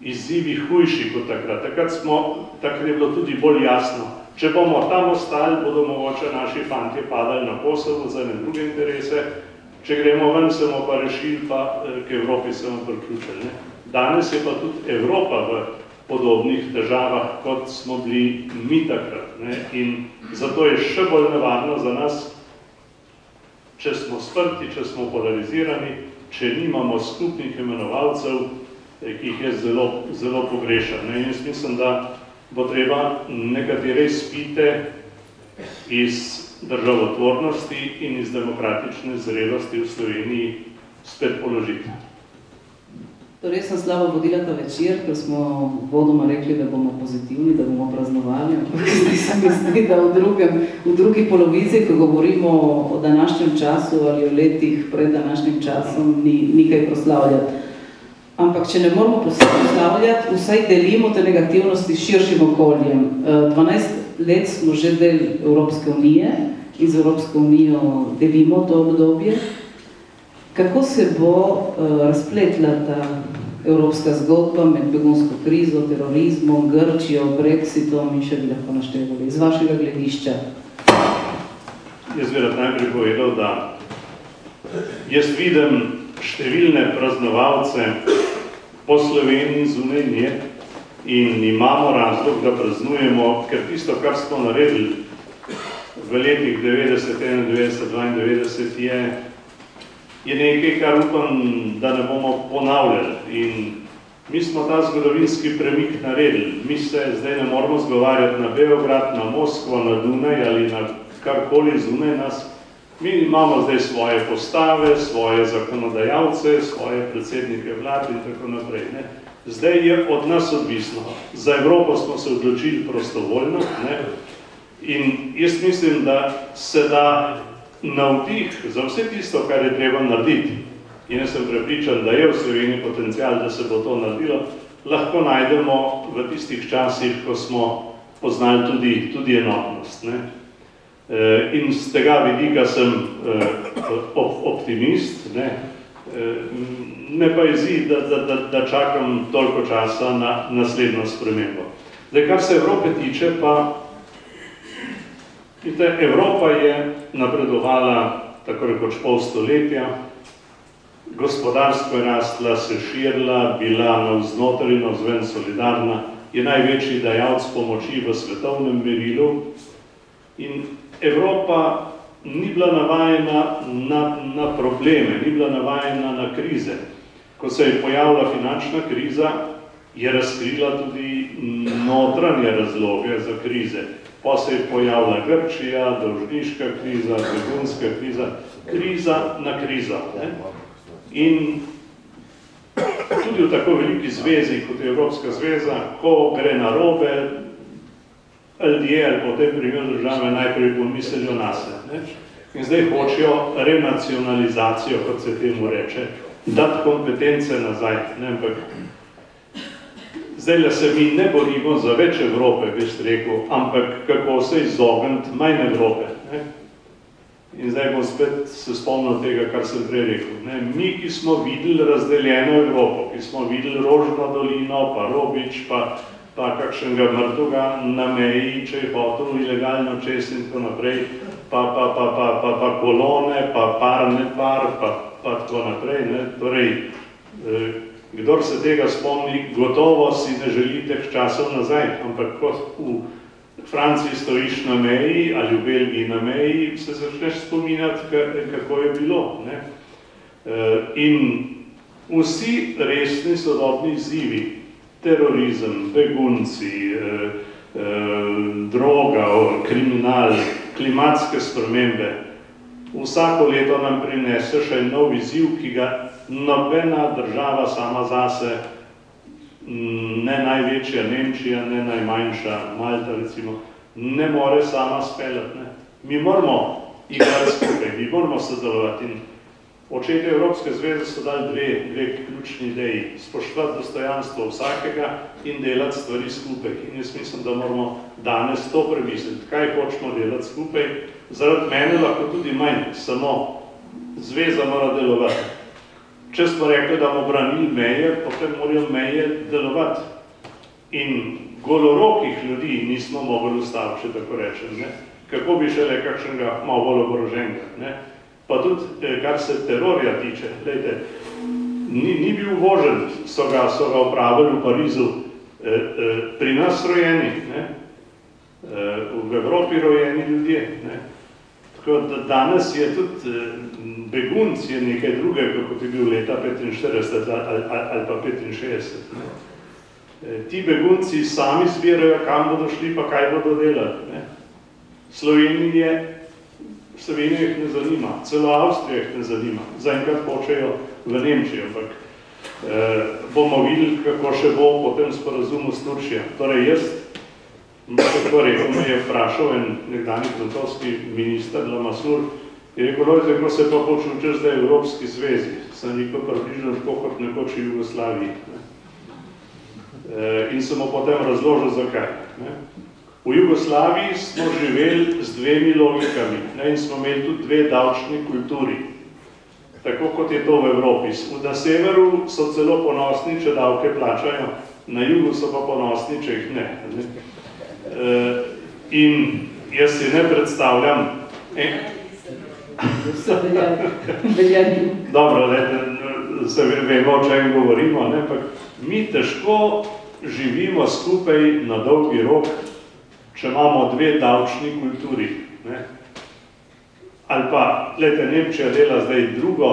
izzivi hujši kot takrat. Takrat, smo, takrat je bilo tudi bolj jasno. Če bomo tam ostali, bodo mogoče naši fantje padali na Kosovo za ne druge interese. Če gremo ven, se bomo pa rešili, pa eh, k Evropi se bomo priključili. Ne? Danes je pa tudi Evropa v podobnih težavah, kot smo bili mi takrat. Ne? In zato je še bolj nevarno za nas, če smo sprti, če smo polarizirani, če nimamo skupnih imenovalcev, Eh, ki jih jaz zelo, zelo pogrešam. Ne? Jaz mislim, da bo treba nekatere spite iz državotvornosti in iz demokratične zrelosti v Sloveniji spet položiti. Torej, sem slabo vodila ta večer, ker smo vodoma rekli, da bomo pozitivni, da bomo praznovali, ampak zdi se mi zdi, da v, drugem, v drugi polovici, ko govorimo o današnjem času ali o letih pred današnjim časom, ni, ni kaj proslavljati. Ampak, če ne moramo poslavljati, vsaj delimo te negativnosti širšim okoljem. 12 eh, let smo že del Evropske unije in z Evropsko unijo delimo to obdobje. Kako se bo uh, razpletla ta evropska zgodba med begunsko krizo, terorizmom, Grčijo, Brexitom in še bi lahko naštevali iz vašega gledišča? Jaz bi rad najprej povedal, da jaz vidim številne praznovalce po Sloveniji zunaj nje in imamo razlog, da praznujemo, ker tisto, kar smo naredili v letih 90, 91, 92 je, je nekaj, kar upam, da ne bomo ponavljali. In mi smo ta zgodovinski premik naredili. Mi se zdaj ne moramo zgovarjati na Beograd, na Moskvo, na Dunaj ali na karkoli zunaj nas, Mi imamo zdaj svoje postave, svoje zakonodajalce, svoje predsednike vlad in tako naprej. Ne. Zdaj je od nas odvisno. Za Evropo smo se odločili prostovoljno ne. in jaz mislim, da se da navdih za vse tisto, kar je treba narediti. In jaz sem prepričan, da je v Sloveniji potencial, da se bo to naredilo, lahko najdemo v tistih časih, ko smo poznali tudi, tudi enotnost. Ne. Eh, in z tega vidika sem eh, optimist, ne, eh, me pa jezi, da, da, da, da čakam toliko časa na naslednjo spremembo. Zdaj, kar se Evrope tiče, pa Evropa je napredovala tako rekoč pol stoletja, gospodarsko je rastla, se širila, bila navznoter in navzven solidarna, je največji dajalc pomoči v svetovnem merilu in Evropa ni bila navajena na, na probleme, ni bila navajena na krize. Ko se je pojavila finančna kriza, je razkrila tudi notranje razloge za krize. Pa se je pojavila Grčija, dolžniška kriza, begunska kriza, kriza na krizo. Ne? In tudi v tako veliki zvezi, kot je Evropska zveza, ko gre na robe, ali po tem primeru države najprej pomislijo na se. Ne? In zdaj hočejo renacionalizacijo, kot se temu reče, dati kompetence nazaj. Ne? Ampak zdaj se mi ne borimo za več Evrope, bi ste rekel, ampak kako se izogniti manj Evrope. Ne? In zdaj bom spet se spomnil tega, kar sem prej rekel. Ne? Mi, ki smo videli razdeljeno Evropo, ki smo videli Rožno dolino, pa Robič, pa pa kakšnega mrtuga na meji, če je hotel ilegalno čez in tako naprej, pa, pa, pa, pa, pa, pa kolone, pa parne par, pa, pa tako naprej. Ne? Torej, eh, kdor se tega spomni, gotovo si ne želi teh časov nazaj, ampak ko v Franciji stojiš na meji ali v Belgiji na meji, se začneš spominjati, kako je bilo. Ne? Eh, in vsi resni sodobni izzivi, terorizem, begunci, eh, eh, droga, kriminal, klimatske spremembe. Vsako leto nam prinese še nov izziv, ki ga nobena država sama zase, mm, ne največja Nemčija, ne najmanjša Malta recimo, ne more sama speljati. Ne. Mi moramo igrati skupaj, mi moramo sodelovati in Očete Evropske zveze so dali dve, dve ključni ideji. Spoštovati dostojanstvo vsakega in delati stvari skupaj. In jaz mislim, da moramo danes to premisliti, kaj hočemo delati skupaj. Zaradi mene lahko tudi manj, samo zveza mora delovati. Če smo rekli, da bomo branili meje, potem morajo meje delovati. In golorokih ljudi nismo mogli ustaviti, če tako rečem. Ne? Kako bi šele kakšnega malo bolj oboroženega. Ne? Pa tudi, eh, kar se terorja tiče, lejte, ni, ni bil vožen, so ga, so ga upravili v Parizu, e, e, pri nas rojeni, ne? E, v Evropi rojeni ljudje. Ne? Tako da danes je tudi begunc je nekaj drugega, kot je bil leta 45 ali, ali, ali pa 65. Ne? Ti begunci sami zbirajo, kam bodo šli, pa kaj bodo delali. Ne? Slovenije, Slovenija jih ne zanima, celo Avstrija jih ne zanima. Zaenkrat hočejo v Nemčijo, ampak eh, bomo videli, kako še bo po tem sporazumu s Turčijo. Torej jaz, tako rekel, me je vprašal en nekdani francoski minister Lamassoure, je rekel, Lojze, ko se pa počučeš zdaj v Evropski zvezi, sem rekel približno tako kot nekoč v Jugoslaviji. Ne? Eh, in sem mu potem razložil, zakaj. Ne? V Jugoslaviji smo živeli z dvemi logikami ne, in smo imeli tudi dve davčni kulturi, tako kot je to v Evropi. Na severu so celo ponosni, če davke plačajo, na jugu so pa ponosni, če jih ne. ne. E, in jaz si ne predstavljam... E, Dobro, le, se vemo, o čem govorimo, ne, pa mi težko živimo skupaj na dolgi rok če imamo dve davčni kulturi. Ne? Ali pa, gledajte, Nemčija dela zdaj drugo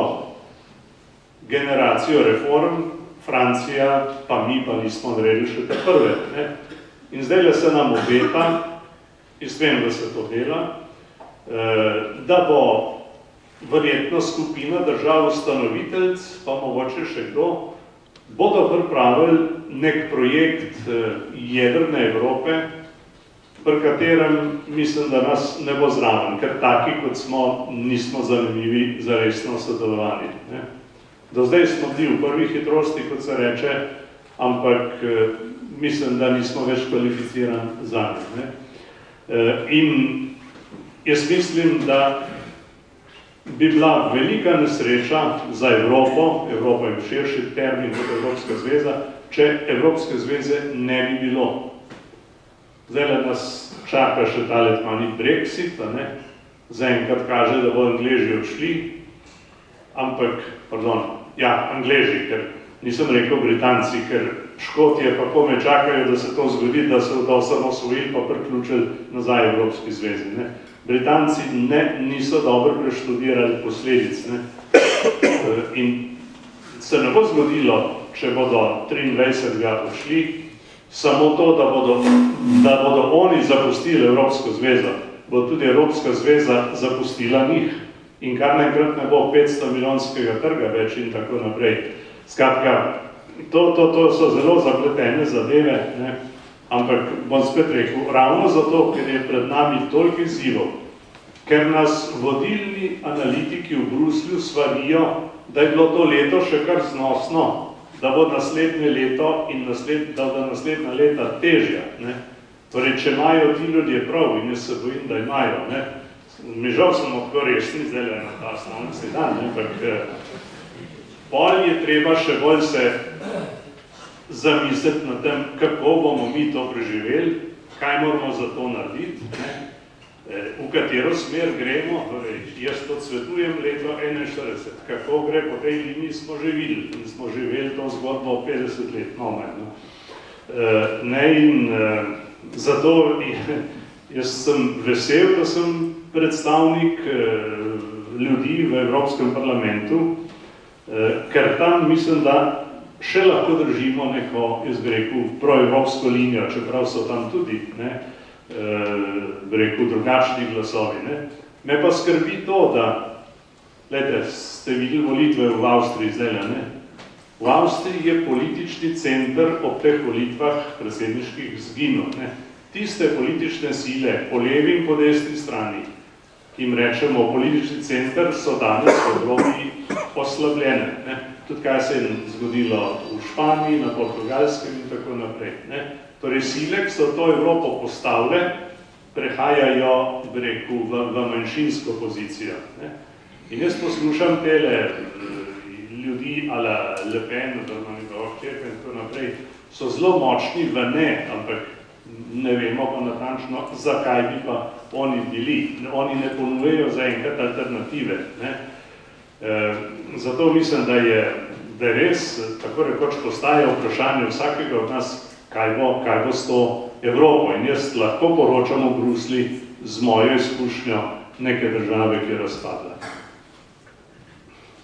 generacijo reform, Francija, pa mi pa nismo naredili še te prve. Ne? In zdaj se nam obeta, vem, da se to dela, eh, da bo verjetno skupina držav ustanoviteljc, pa mogoče še kdo, bodo pripravili nek projekt eh, jedrne Evrope, pri katerem mislim, da nas ne bo zraven, ker taki, kot smo, nismo zanimivi za resno sodelovanje. Ne. Do zdaj smo bili v prvi hitrosti, kot se reče, ampak eh, mislim, da nismo več kvalificiran za ne. Eh, in jaz mislim, da bi bila velika nesreča za Evropo, Evropa je širši termin kot Evropska zveza, če Evropske zveze ne bi bilo. Zdaj nas čaka še tale tmani Brexit, ne? zaenkrat kaže, da bo Angleži odšli, ampak, pardon, ja, Angleži, ker nisem rekel Britanci, ker Škotije pa kome čakajo, da se to zgodi, da se to samo svojili pa priključili nazaj Evropski zvezi. Ne? Britanci ne, niso dobro preštudirali posledic. Ne? In se ne bo zgodilo, če bodo 23. odšli, samo to, da bodo, da bodo oni zapustili Evropsko zvezo, bo tudi Evropska zveza zapustila njih in kar nekrat ne bo 500 milijonskega trga več in tako naprej. Skratka, to, to, to so zelo zapletene zadeve, ne? ampak bom spet rekel, ravno zato, ker je pred nami toliko izzivov, ker nas vodilni analitiki v Bruslju svarijo, da je bilo to leto še kar znosno, da bo naslednje leto in nasled, da bo naslednja leta težja. Ne? Torej, če imajo ti ljudje prav in jaz se bojim, da imajo. Ne? Mi žal smo tako resni, zdaj le na ta slavnosti dan, ampak eh, pol je treba še bolj se zamisliti na tem, kako bomo mi to preživeli, kaj moramo za to narediti. Ne? v katero smer gremo, torej, jaz to svetujem leto 41, kako gre po tej liniji, smo že videli in smo že vedeli to zgodbo 50 let, no manj. No. E, ne in e, zato jaz sem vesel, da sem predstavnik e, ljudi v Evropskem parlamentu, e, ker tam mislim, da še lahko držimo neko, jaz bi rekel, proevropsko linijo, čeprav so tam tudi, ne, eh, rekel, drugačni glasovi. Ne? Me pa skrbi to, da, gledajte, ste videli volitve v Avstriji zdaj, ne? V Avstriji je politični center ob teh volitvah predsedniških zginil. Ne? Tiste politične sile, po levi in po desni strani, jim rečemo politični center, so danes v Evropi oslabljene. Ne? Tudi kaj se je zgodilo v Španiji, na Portugalskem in tako naprej. Ne? Torej, sile, ki so to Evropo postavile, prehajajo v, reku, v, v manjšinsko pozicijo. Ne? In jaz poslušam tele eh, ljudi, ala Le Pen, oziroma njegova hčerka in tako naprej, so zelo močni v ne, ampak ne vemo pa natančno, zakaj bi pa oni bili. Oni ne ponujejo zaenkrat alternative. Ne? E, zato mislim, da je, da je res, tako rekoč, postaje vprašanje vsakega od nas, kaj bo, kaj bo s to Evropo. In jaz lahko poročam v Brusli z mojo izkušnjo neke države, ki je razpadla.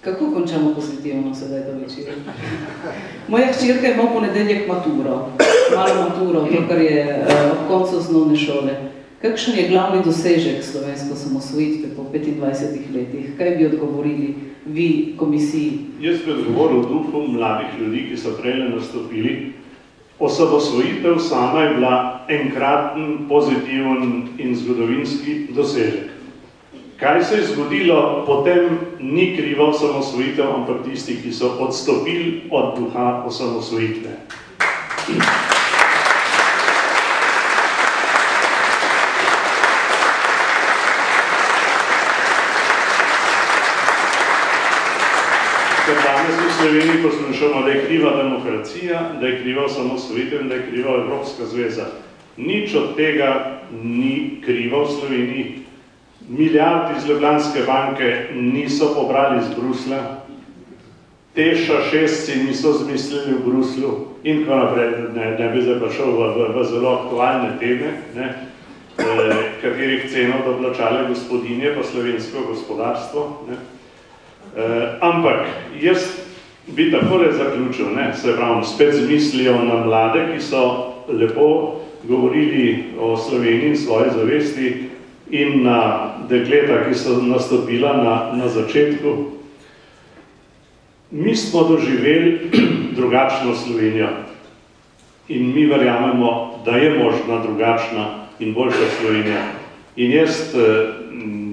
Kako končamo pozitivno sedaj to večer? Moja hčerka ima v ponedeljek maturo, malo maturo, to, kar je uh, ob koncu osnovne šole. Kakšen je glavni dosežek slovensko samosvojitve po 25 letih? Kaj bi odgovorili vi komisiji? Jaz bi odgovoril duhu mladih ljudi, ki so prej nastopili. Osamosvojitev sama je bila enkraten, pozitiven in zgodovinski dosežek. Kaj se je zgodilo, potem ni krivo osamosvojitev, ampak tisti, ki so odstopili od duha osamosvojitve. Ker danes v Sloveniji poslušamo, da je kriva demokracija, da je kriva osamosvojitev in da je kriva Evropska zveza. Nič od tega ni krivo v Sloveniji, milijard iz Ljubljanske banke niso pobrali iz Brusla, Teša šestci niso zmislili v Bruslu in ko naprej, ne, ne bi zdaj prišel v, v, v zelo aktualne teme, ne, eh, katerih ceno doblačale gospodinje pa slovensko gospodarstvo. Ne. Eh, ampak jaz bi takole zaključil, ne, se pravim, spet zmislijo na mlade, ki so lepo govorili o Sloveniji in svoje zavesti, in na dekleta, ki so nastopila na, na začetku. Mi smo doživeli drugačno Slovenijo in mi verjamemo, da je možna drugačna in boljša Slovenija. In jaz eh,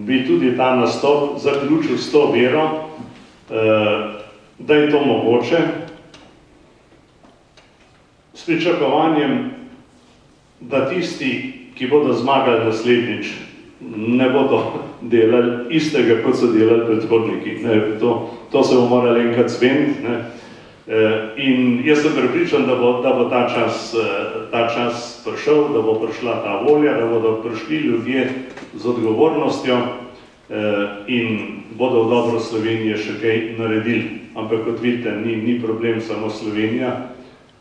bi tudi ta nastop zaključil s to vero, eh, da je to mogoče, s pričakovanjem, da tisti, ki bodo zmagali naslednjič, ne bodo delali istega, kot so delali predhodniki. Ne, to, to se bomo morali enkrat zveniti. Ne. E, in jaz sem pripričan, da bo, da bo ta, čas, e, ta čas prišel, da bo prišla ta volja, da bodo prišli ljudje z odgovornostjo e, in bodo v dobro Slovenije še kaj naredili. Ampak kot vidite, ni, ni problem samo Slovenija.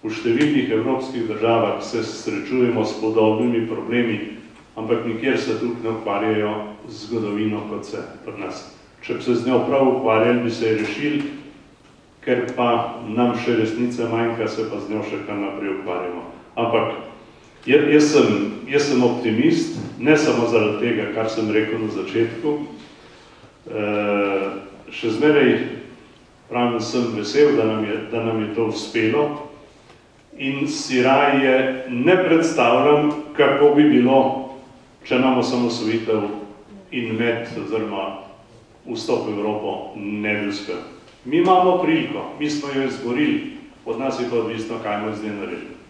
V številnih evropskih državah se srečujemo s podobnimi problemi, ampak nikjer se tukaj ne ukvarjajo z zgodovino kot se pri nas. Če bi se z njo prav ukvarjali, bi se je rešili, ker pa nam še resnice manjka, se pa z njo še kar naprej ukvarjamo. Ampak jaz sem, jaz sem optimist, ne samo zaradi tega, kar sem rekel na začetku. E, še zmeraj pravim, sem vesel, da nam, je, da nam je to uspelo in si raje ne predstavljam, kako bi bilo če imamo samosvojitev in med oziroma vstop v Evropo ne bi uspel. Mi imamo priliko, mi smo jo izborili, od nas je to odvisno, kaj bomo zdaj naredili.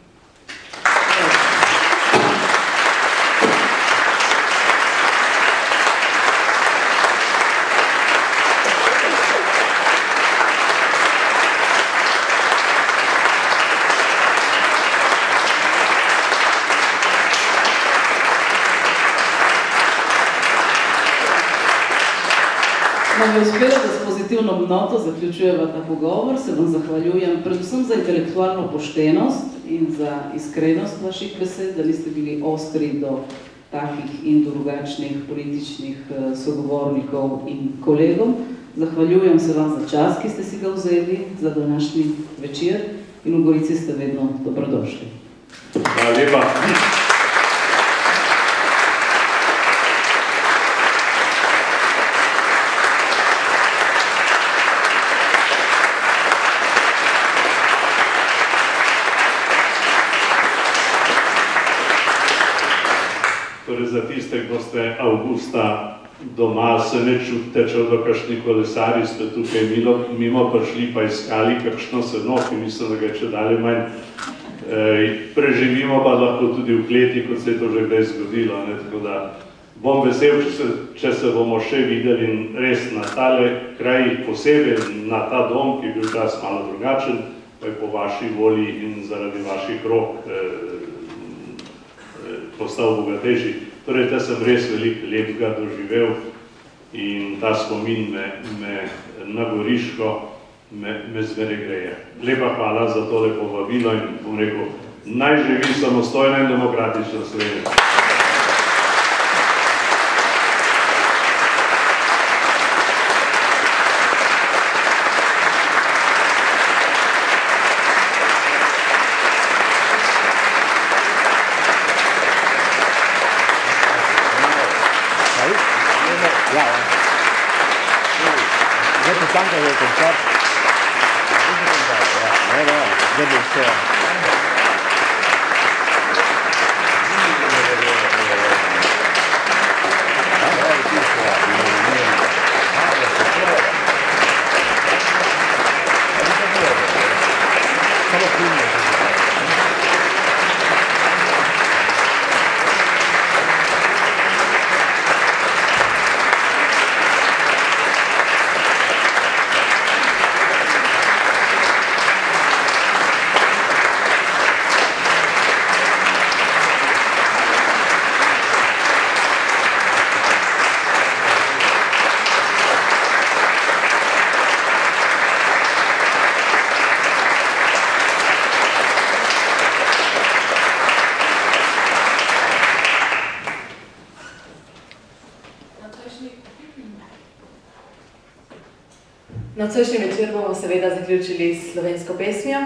Nam je uspelo, da s pozitivno noto zaključujeva ta pogovor. Se vam zahvaljujem predvsem za intelektualno poštenost in za iskrenost vaših besed, da niste bili ostri do takih in drugačnih političnih eh, sogovornikov in kolegov. Zahvaljujem se vam za čas, ki ste si ga vzeli, za današnji večer in v Gorici ste vedno dobrodošli. Hvala lepa. Torej za tiste, ko ste avgusta doma se ne čutite, če do kakšni kolesari ste tukaj milo, mimo prišli pa iskali kakšno seno, ki mislim, da ga če dalje manj e, preživimo, pa lahko tudi v kleti, kot se je to že kdaj zgodilo. Ne? Tako da bom vesel, če se, če se bomo še videli in res na tale kraj, posebej na ta dom, ki je bil čas malo drugačen, pa je po vaši volji in zaradi vaših rok e, e, postal bogatejši. Torej, te sem res veliko lepega doživel in ta spomin me, me na Goriško me, me zvere greje. Lepa hvala za tole povabilo in bom rekel, naj živi samostojna in demokratična Slovenija. Thank you. Nocojšnji večer bomo seveda zaključili s slovensko pesmijo.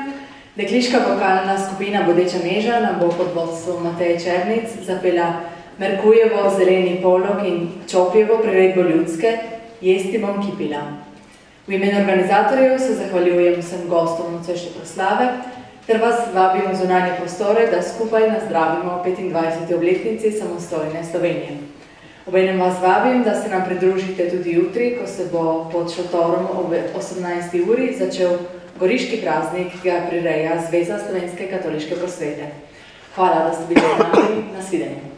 Dekliška vokalna skupina Bodeča Meža nam bo pod vodstvom Mateje Černic zapela Merkujevo, Zeleni polog in Čopjevo priredbo ljudske Jesti bom kipila. V imenu organizatorjev se zahvaljujem vsem gostom nocojšnje proslave ter vas vabim v zunanje prostore, da skupaj nazdravimo 25. obletnici samostojne Slovenije. Obenem vas vabim, da se nam pridružite tudi jutri, ko se bo pod šotorom ob 18. uri začel goriški praznik, ki ga prireja Zveza Slovenske katoliške prosvete. Hvala, da ste bili z nami. Nasvidenje.